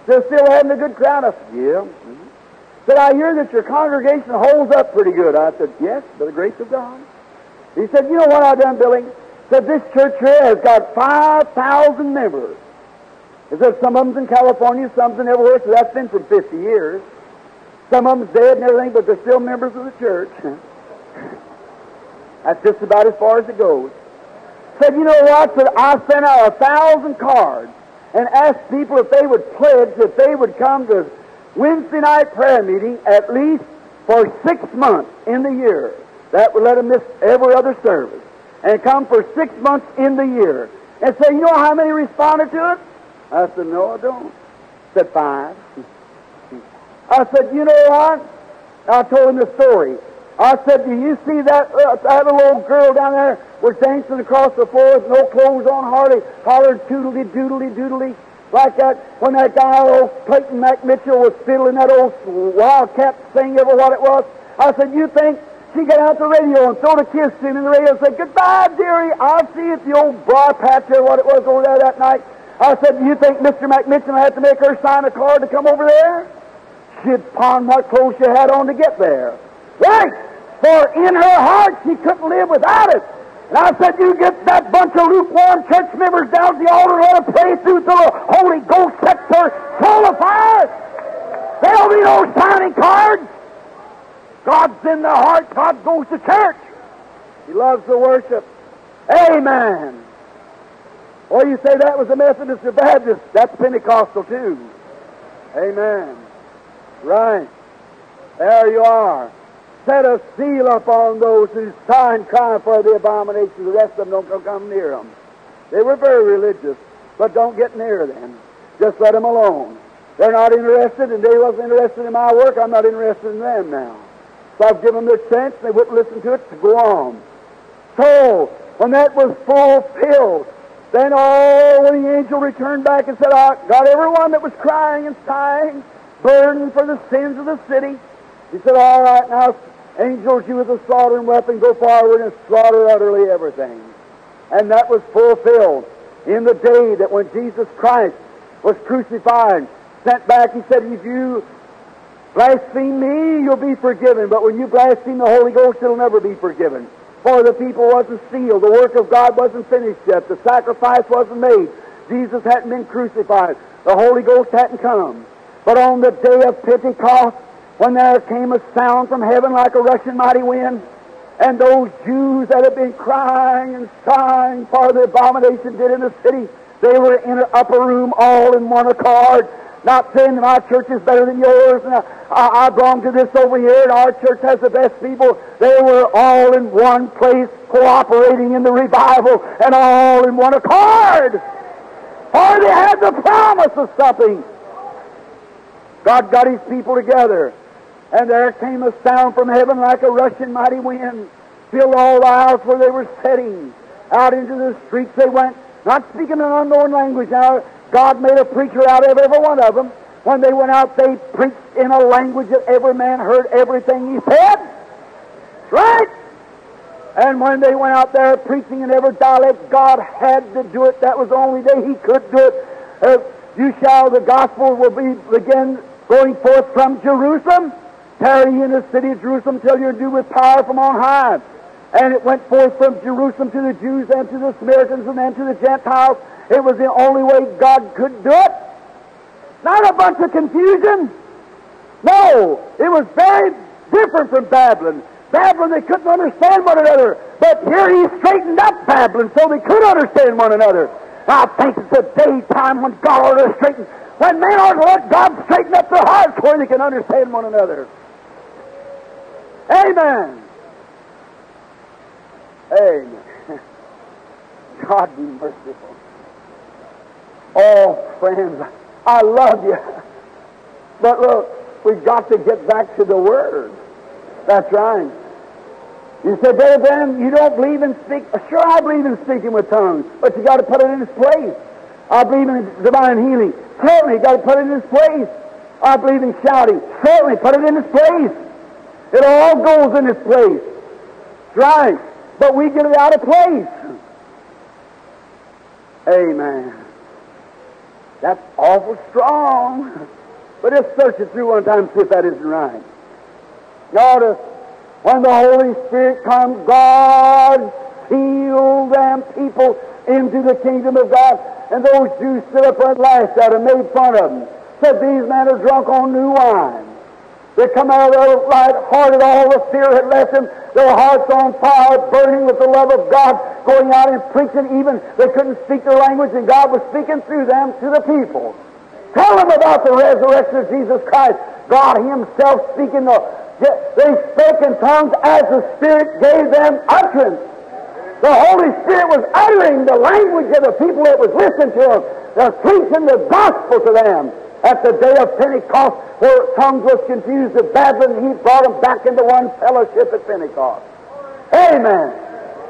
Said, Still having a good crowd? I said, Yeah. Mm-hmm. Said, I hear that your congregation holds up pretty good. I said, Yes, by the grace of God. He said, You know what I've done, Billy? Said, This church here has got 5,000 members. He said, Some of them's in California, some's in everywhere, so that's been for 50 years. Some of them's dead and everything, but they're still members of the church. That's just about as far as it goes. Said, you know what? Said, I sent out a thousand cards and asked people if they would pledge that they would come to Wednesday night prayer meeting at least for six months in the year. That would let them miss every other service. And come for six months in the year. And say, you know how many responded to it? I said, no, I don't. said, five. I said, you know what? I told him the story. I said, do you see that, uh, that little girl down there was dancing across the floor with no clothes on, hardly hollered toodly doodly doodly like that when that guy, old Clayton McMichen, was fiddling that old wildcat thing, ever what it was. I said, you think she got out the radio and threw a kiss to him in the radio and said, goodbye, dearie, I'll see you at the old bar patch or what it was over there that night. I said, do you think Mr. McMichen had to make her sign a card to come over there? She'd pawn what clothes she had on to get there. Right! For in her heart she couldn't live without it. And I said, you get that bunch of lukewarm church members down to the altar and let them pray through till the Holy Ghost sets their soul afire. There'll be no signing cards. God's in their heart. God goes to church. He loves the worship. Amen. Or you say that was a Methodist or Baptist. That's Pentecostal too. Amen. Right. There you are. Set a seal upon those who sign cry for the abomination. The rest of them don't come near them. They were very religious, but don't get near them. Just let them alone. They're not interested, and they wasn't interested in my work. I'm not interested in them now. So I've given them the chance, they wouldn't listen to it, to go on. So, when that was fulfilled, then all the angel returned back and said, I got everyone that was crying and sighing, burdened for the sins of the city. He said, All right, now, angels, you with the slaughtering weapon, go forward and slaughter utterly everything. And that was fulfilled in the day that when Jesus Christ was crucified, sent back, he said, If you blaspheme me, you'll be forgiven. But when you blaspheme the Holy Ghost, it'll never be forgiven. For the people wasn't sealed. The work of God wasn't finished yet. The sacrifice wasn't made. Jesus hadn't been crucified. The Holy Ghost hadn't come. But on the day of Pentecost, when there came a sound from heaven like a rushing mighty wind, and those Jews that had been crying and sighing for the abomination did in the city, they were in an upper room all in one accord. Not saying that my church is better than yours, and I, I, I belong to this over here, and our church has the best people. They were all in one place, cooperating in the revival, and all in one accord. For they had the promise of something. God got His people together, and there came a sound from heaven like a rushing mighty wind, filled all the house where they were sitting. Out into the streets they went, not speaking an unknown language. Now, God made a preacher out of every one of them. When they went out, they preached in a language that every man heard everything he said. Right? And when they went out there preaching in every dialect, God had to do it. That was the only day He could do it. Uh, you shall, the gospel will be begin going forth from Jerusalem. Tarry in the city of Jerusalem till you're due with power from on high. And it went forth from Jerusalem to the Jews and to the Samaritans and then to the Gentiles. It was the only way God could do it. Not a bunch of confusion. No, it was very different from Babylon. Babylon, they couldn't understand one another. But here he straightened up Babylon so they could understand one another. I think it's a daytime when God ought to straighten, when men ought to let God straighten up their hearts where they can understand one another. Amen. Amen. God be merciful. Oh, friends, I love you. But look, we've got to get back to the Word. That's right. You say, Brother Branham, you don't believe in speaking. Sure, I believe in speaking with tongues, but you got to put it in its place. I believe in divine healing. Certainly, you got to put it in its place. I believe in shouting. Certainly, put it in its place. It all goes in its place. That's right. But we get it out of place. Amen. That's awful strong. But just search it through one time see if that isn't right. Notice, when the Holy Spirit comes, God sealed them people into the kingdom of God. And those Jews stood up and laughed at them, made fun of them. Said, These men are drunk on new wine. They come out of their right hearted, all the fear had left them, their hearts on fire, burning with the love of God, going out and preaching even. They couldn't speak their language, and God was speaking through them to the people. Tell them about the resurrection of Jesus Christ. God Himself speaking the they spake in tongues as the Spirit gave them utterance. The Holy Spirit was uttering the language of the people that was listening to them. They're preaching the gospel to them. At the day of Pentecost, where tongues was confused of Babylon, He brought them back into one fellowship at Pentecost. Amen.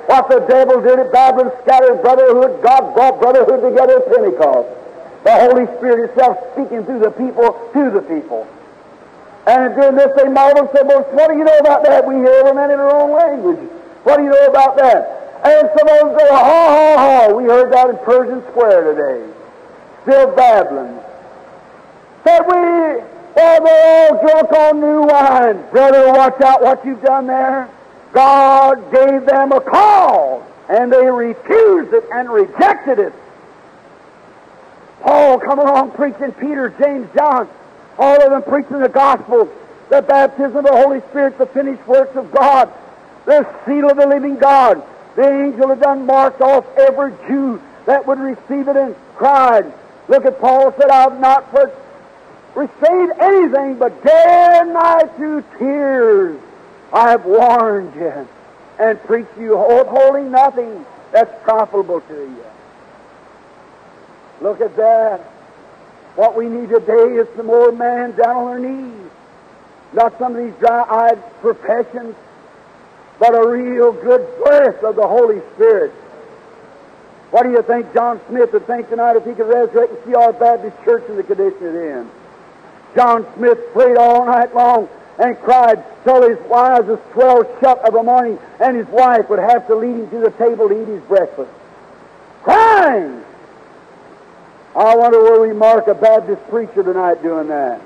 What the devil did at Babylon scattered brotherhood, God brought brotherhood together at Pentecost. The Holy Spirit Himself speaking through the people to the people. And during this, they marveled and said, Well, what do you know about that? We hear every man in our own language. What do you know about that? And some of them said, Ha, ha, ha. We heard that in Pershing Square today. Still Babylon. Said we, well, they're drunk on new wine. Brother, watch out what you've done there. God gave them a call And they refused it and rejected it. Paul come along preaching, Peter, James, John, all of them preaching the gospel, the baptism of the Holy Spirit, the finished works of God, the seal of the living God. The angel had done marked off every Jew that would receive it and cried. Look at Paul said, I have not for received anything but dare not through tears. I have warned you and preached you withholding nothing that's profitable to you. Look at that. What we need today is some more man down on their knees. Not some of these dry-eyed professions, but a real good breath of the Holy Spirit. What do you think John Smith would think tonight if he could resurrect and see our Baptist church in the condition it's in? John Smith prayed all night long and cried till his eyes was swelled shut of a morning, and his wife would have to lead him to the table to eat his breakfast. Crying! I wonder where we mark a Baptist preacher tonight doing that.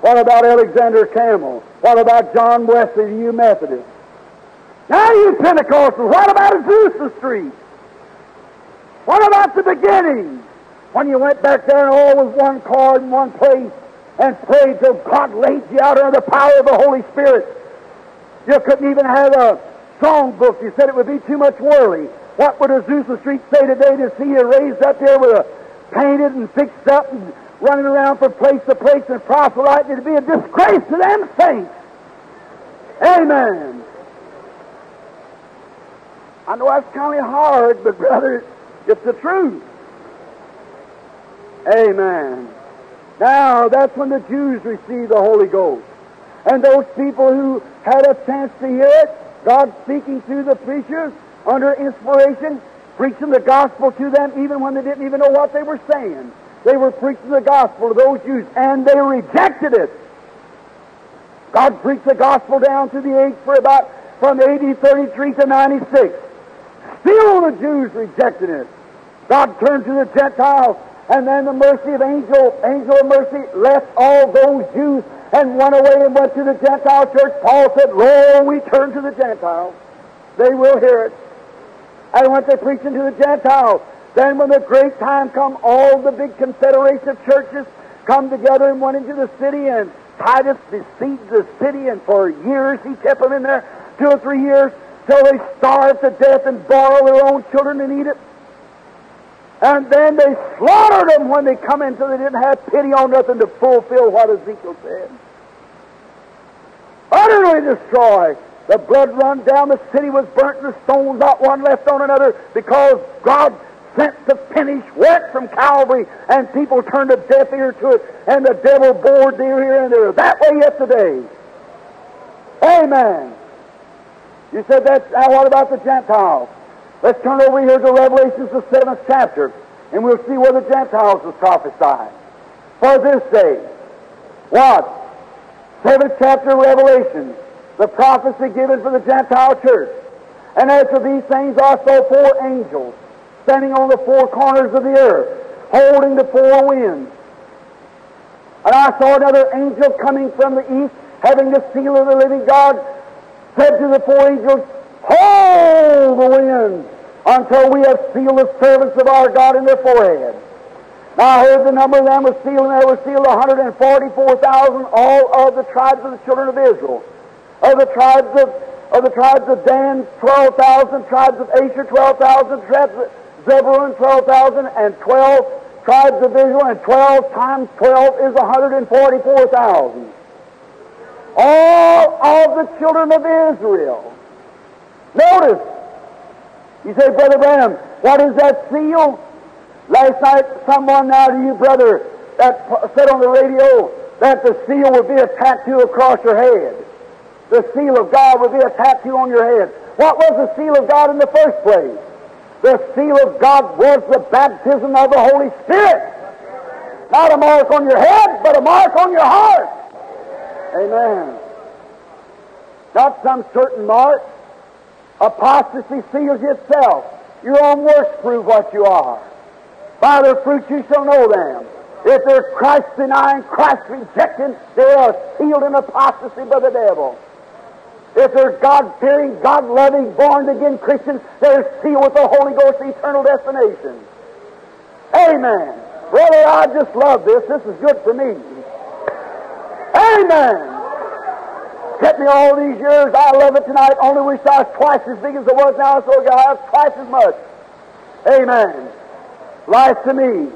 What about Alexander Campbell? What about John Wesley, you Methodists? Now you Pentecostals, what about Azusa Street? What about the beginning? When you went back there and all was one chord in one place and prayed till God laid you out under the power of the Holy Spirit. You couldn't even have a song book. You said it would be too much worldly. What would Azusa Street say today to see you raised up there with a painted and fixed up and running around from place to place and proselyting? It'd be a disgrace to them saints. Amen. I know that's kind of hard, but brother, it's the truth. Amen. Now, that's when the Jews received the Holy Ghost. And those people who had a chance to hear it, God speaking through the preachers under inspiration, preaching the gospel to them even when they didn't even know what they were saying. They were preaching the gospel to those Jews, and they rejected it. God preached the gospel down to the age for about from AD 33 to 96. Still the Jews rejected it. God turned to the Gentiles, and then the mercy of angel, angel of mercy left all those Jews and went away and went to the Gentile church. Paul said, Lo, we turn to the Gentiles. They will hear it. And went they preaching to the Gentiles. Then when the great time come, all the big confederation of churches come together and went into the city, and Titus besieged the city, and for years he kept them in there, two or three years, till they starved to death and borrow their own children and eat it. And then they slaughtered them when they come in, so they didn't have pity on nothing to fulfill what Ezekiel said. Utterly destroyed. The blood run down, the city was burnt, and the stones not one left on another, because God sent the finished work from Calvary, and people turned a deaf ear to it, and the devil bored their ear and there. That way yet today. Amen. You said that. Now, uh, what about the Gentiles? Let's turn over here to Revelations, the seventh chapter, and we'll see where the Gentiles was prophesied. For this day, what? Seventh chapter of Revelation, the prophecy given for the Gentile church. And as after these things saw four angels standing on the four corners of the earth, holding the four winds. And I saw another angel coming from the east, having the seal of the living God, said to the four angels, Hold the winds until we have sealed the servants of our God in their forehead. Now I heard the number of them was sealed, and there were sealed 144,000, all of the tribes of the children of Israel. Of the tribes of, of the tribes of Dan, 12,000, tribes of Asher, 12,000, tribes of Zebulun, 12,000, and 12 tribes of Israel, and 12 times 12 is 144,000. All of the children of Israel. Notice, you say, Brother Branham, what is that seal? Last night, someone now to you, brother, that said on the radio that the seal would be a tattoo across your head. The seal of God would be a tattoo on your head. What was the seal of God in the first place? The seal of God was the baptism of the Holy Spirit. Not a mark on your head, but a mark on your heart. Amen. Not some certain mark. Apostasy seals itself. Your own works prove what you are. By their fruits you shall know them. If they're Christ denying, Christ rejecting, they are sealed in apostasy by the devil. if they're God-fearing, God-loving, born-again Christians, they're sealed with the Holy Ghost eternal destination. Amen. Brother, I just love this. This is good for me. Amen. Kept me all these years. I love it tonight. Only wish I was twice as big as I was now, so I have twice as much. Amen. Life to me.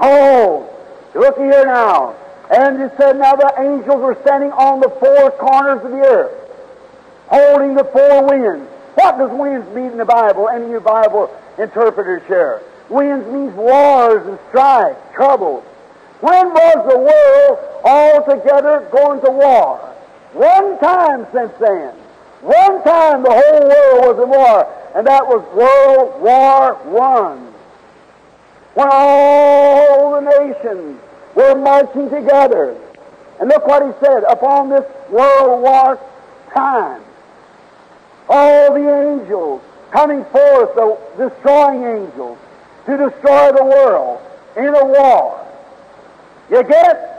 Oh, look here now. And it said, now the angels were standing on the four corners of the earth, holding the four winds. What does winds mean in the Bible? Any of you Bible interpreters share? Winds means wars and strife, trouble. When was the world altogether going to war? One time since then. One time the whole world was in war, and that was World War One. When all the nations were marching together. And look what he said, upon this World War time, all the angels coming forth, the destroying angels, to destroy the world in a war. You get?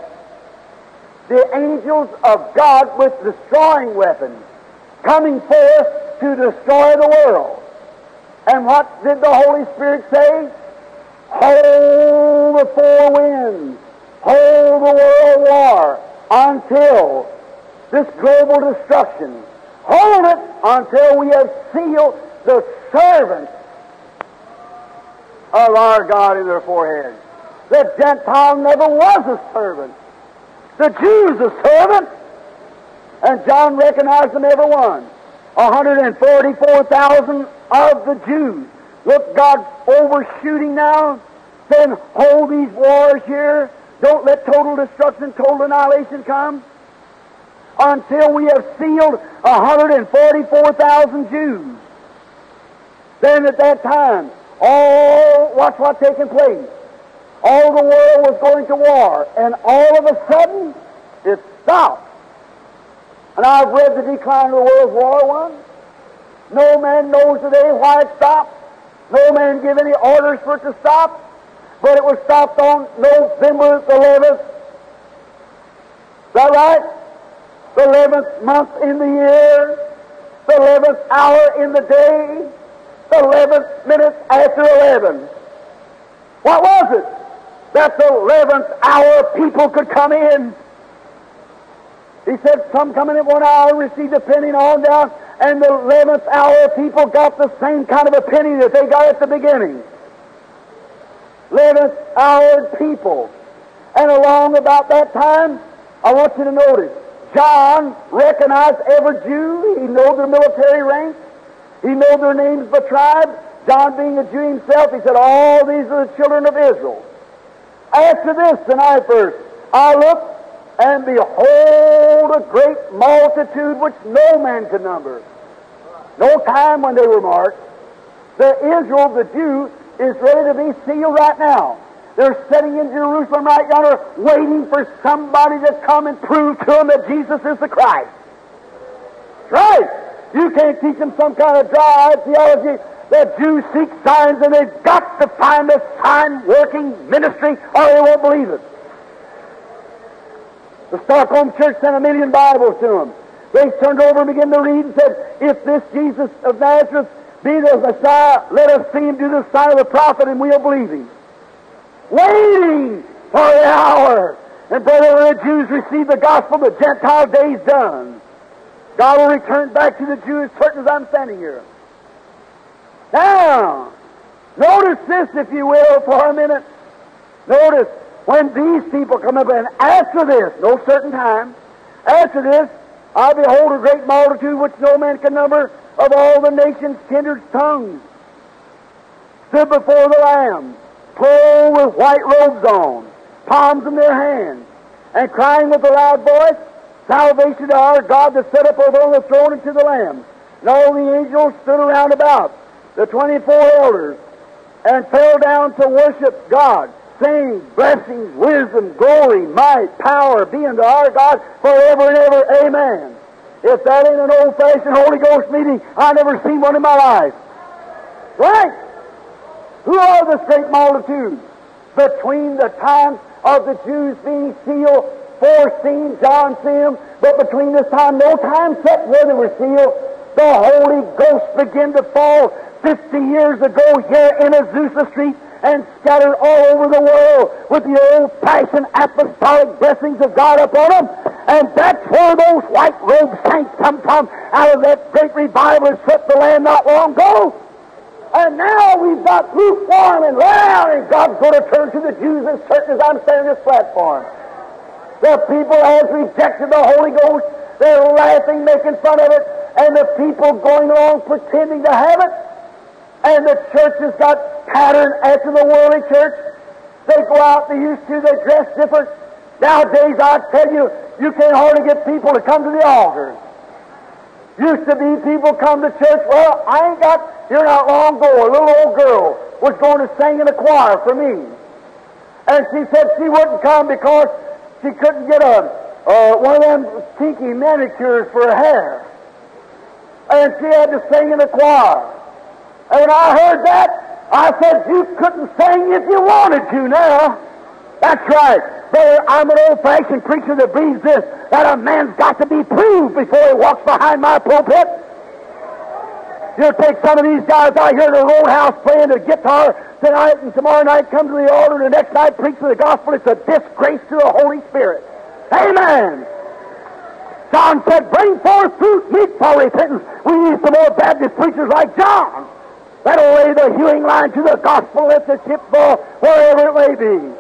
The angels of God with destroying weapons coming forth to destroy the world. And what did the Holy Spirit say? Hold the four winds, hold the world war until this global destruction. Hold it until we have sealed the servants of our God in their foreheads. The Gentile never was a servant. The Jew's a servant. And John recognized them every one. 144,000 of the Jews. Look, God's overshooting now, saying, hold these wars here. Don't let total destruction, total annihilation come until we have sealed 144,000 Jews. Then at that time, all, watch what's taking place. All the world was going to war, and all of a sudden, it stopped. And I've read the decline of the World War One. No man knows today why it stopped. No man gave any orders for it to stop. But it was stopped on November the 11th. Is that right? The 11th month in the year. The 11th hour in the day. The 11th minute after 11. What was it? That the 11th hour people could come in. He said some coming in at one hour received a penny and on down, and the 11th hour people got the same kind of a penny that they got at the beginning. 11th hour people. And along about that time, I want you to notice, John recognized every Jew. He knew their military ranks. He knew their names by tribe. John being a Jew himself, he said, all these are the children of Israel. After this, tonight first, I looked, and behold a great multitude which no man could number. No time when they were marked. The Israel, the Jew, is ready to be sealed right now. They're sitting in Jerusalem right yonder, waiting for somebody to come and prove to them that Jesus is the Christ. Right? You can't teach them some kind of dry theology. The Jews seek signs, and they've got to find a sign working ministry, or they won't believe it. The Stockholm Church sent a million Bibles to them. They turned over and began to read and said, If this Jesus of Nazareth be the Messiah, let us see him do the sign of the prophet, and we'll believe him. Waiting for the hour. And brother, when the Jews receive the gospel, the Gentile day's done. God will return back to the Jews certain as I'm standing here. Now, this, if you will, for a minute. Notice when these people come up, and after this, no certain time, after this, I behold a great multitude which no man can number of all the nations, kindreds, tongues, stood before the Lamb, clothed with white robes on, palms in their hands, and crying with a loud voice, Salvation to our God that set up over on the throne and to the Lamb. And all the angels stood around about, the twenty-four elders, and fell down to worship God, saying, Blessings, wisdom, glory, might, power be unto our God forever and ever. Amen. If that ain't an old-fashioned Holy Ghost meeting, I never seen one in my life. Right? Who are this great multitude? Between the time of the Jews being sealed foreseen, John see but between this time, no time set where they were sealed, the Holy Ghost began to fall 50 years ago here in Azusa Street and scattered all over the world with the old-fashioned apostolic blessings of God upon them. And that's where those white-robed saints come from, out of that great revival that swept the land not long ago. And now we've got lukewarm and loud, and God's going to turn to the Jews as certain as I'm standing this platform. The people has rejected the Holy Ghost. They're laughing, making fun of it, and the people going along pretending to have it. And the church has got patterned after the worldly church. They go out, they used to, they dress different. Nowadays, I tell you, you can't hardly get people to come to the altar. Used to be people come to church, well, I ain't got, here not long ago, a little old girl was going to sing in a choir for me. And she said she wouldn't come because she couldn't get a, uh, one of them kinky manicures for her hair. And she had to sing in the choir. And when I heard that, I said, you couldn't sing if you wanted to now. That's right. Brother, I'm an old-fashioned preacher that believes this, that a man's got to be proved before he walks behind my pulpit. You take some of these guys out here in the roadhouse playing the guitar tonight and tomorrow night come to the altar and the next night preach the gospel. It's a disgrace to the Holy Spirit. Amen. John said, bring forth fruit meet for repentance. We need some more Baptist preachers like John. That'll lay the hewing line to the gospel, let the ship fall wherever it may be.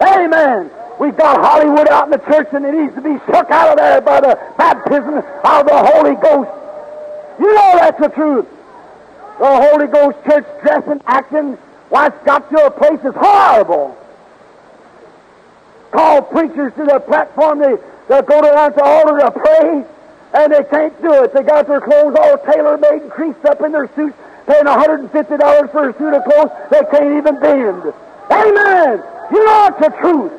Amen. We've got Hollywood out in the church and it needs to be shook out of there by the baptism of the Holy Ghost. You know that's the truth. The Holy Ghost church dressing, acting, why it's got to a place that's horrible. Call preachers to the platform, they, they'll go down to the altar to pray, and they can't do it. They got their clothes all tailor-made and creased up in their suits, paying $150 for a suit of clothes they can't even bend. Amen! You know it's the truth.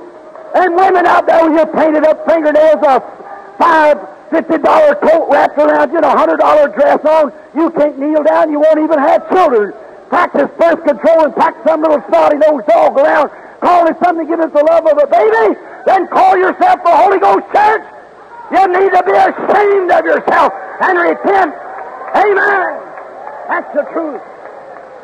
And women out there with your painted up fingernails, a five, fifty dollar coat wrapped around you and a hundred dollar dress on, you can't kneel down, you won't even have children. Practice birth control and pack some little snotty nosed dog around, call it something, give us the love of a baby, then call yourself the Holy Ghost Church. You need to be ashamed of yourself and repent. Amen. That's the truth.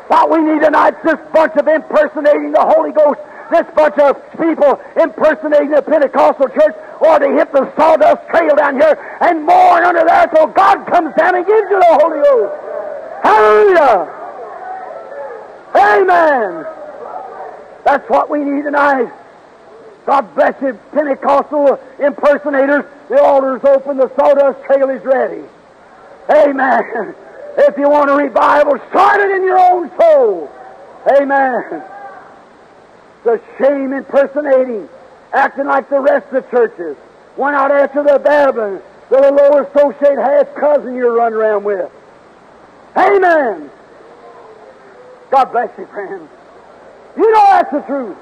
What we need tonight is this bunch of impersonating the Holy Ghost this bunch of people impersonating the Pentecostal church or to hit the sawdust trail down here and mourn under there till God comes down and gives you the Holy Ghost. Hallelujah! Amen! That's what we need tonight. God bless you, Pentecostal impersonators. The altar's open, the sawdust trail is ready. Amen. If you want a revival, start it in your own soul. Amen the shame impersonating, acting like the rest of the churches. Went out after the Babylon, the lower associate half cousin you run around with. Amen. God bless you, friends. You know that's the truth.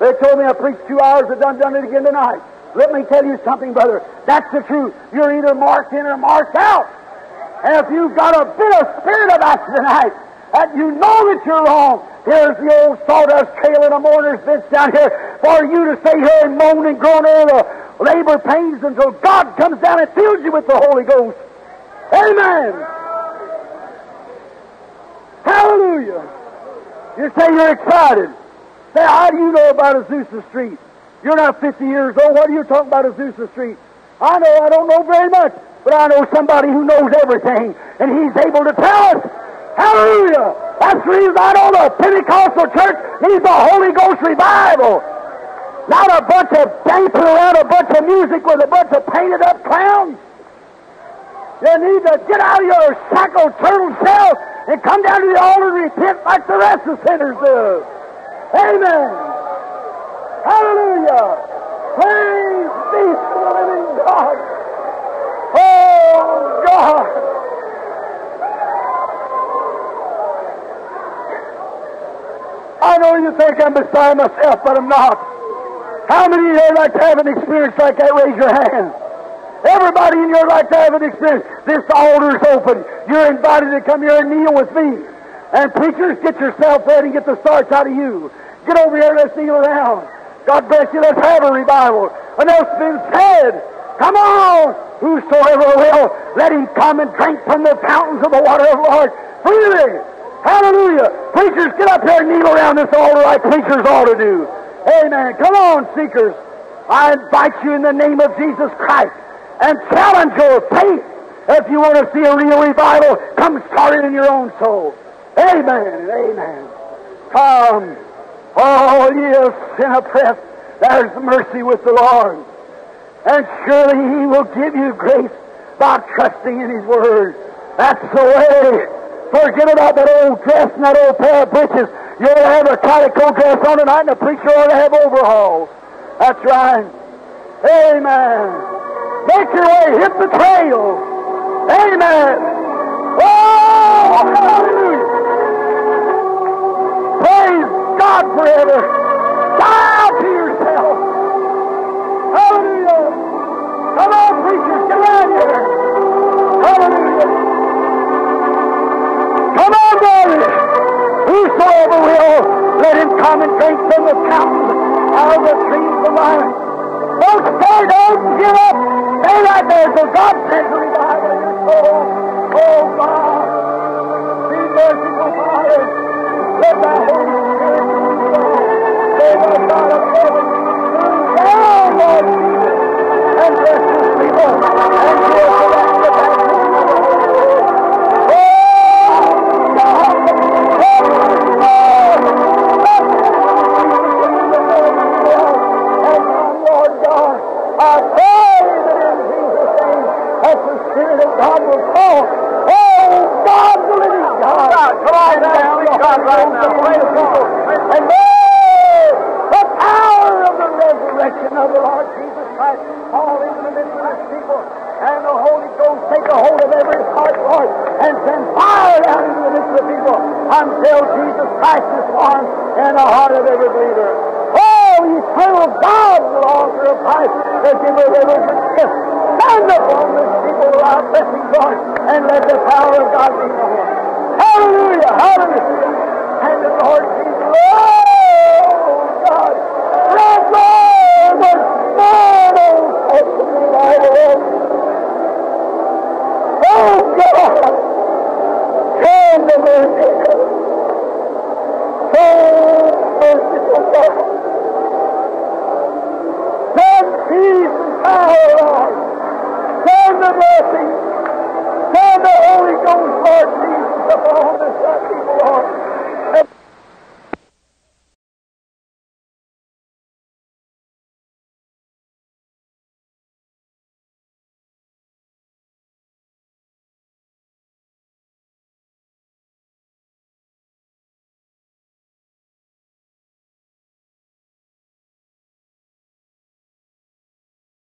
They told me I preached two hours, I done done it again tonight. Let me tell you something, brother. That's the truth. You're either marked in or marked out. And if you've got a bit of spirit about you tonight, that you know that you're wrong, Here's the old sawdust trail in a mourner's bench down here for you to stay here and moan and groan over the labor pains until God comes down and fills you with the Holy Ghost. Amen. Hallelujah. You say you're excited. Say, how do you know about Azusa Street? You're not 50 years old. What are you talking about Azusa Street? I know I don't know very much, but I know somebody who knows everything, and he's able to tell us. Hallelujah. That's the reason I the Pentecostal church needs a Holy Ghost revival. Not a bunch of dancing around a bunch of music with a bunch of painted up clowns. You need to get out of your shackled turtle shell and come down to the altar and repent like the rest of sinners do. Amen. Hallelujah. Praise be to the living God. Oh, God. I know you think I'm beside myself, but I'm not. How many of you would like to have an experience like that? Raise your hand. Everybody in your life to have an experience. This altar's open. You're invited to come here and kneel with me. And preachers, get yourself ready and get the starch out of you. Get over here, and let's kneel around. God bless you. Let's have a revival. Enough's been said. Come on. Whosoever will, let him come and drink from the fountains of the water of the Lord freely. Hallelujah. Preachers, get up here and kneel around this altar like preachers ought to do. Amen. Come on, seekers. I invite you in the name of Jesus Christ and challenge your faith. If you want to see a real revival, come start it in your own soul. Amen amen. Come. Oh, yes, sin oppressed, there's mercy with the Lord. And surely He will give you grace by trusting in His Word. That's the way. Forget about that old dress and that old pair of breeches. You ought to have a calico dress on tonight, and the preacher ought to have overalls. That's right. Amen. Make your way. Hit the trail. Amen. Oh, hallelujah. Praise God forever. Die to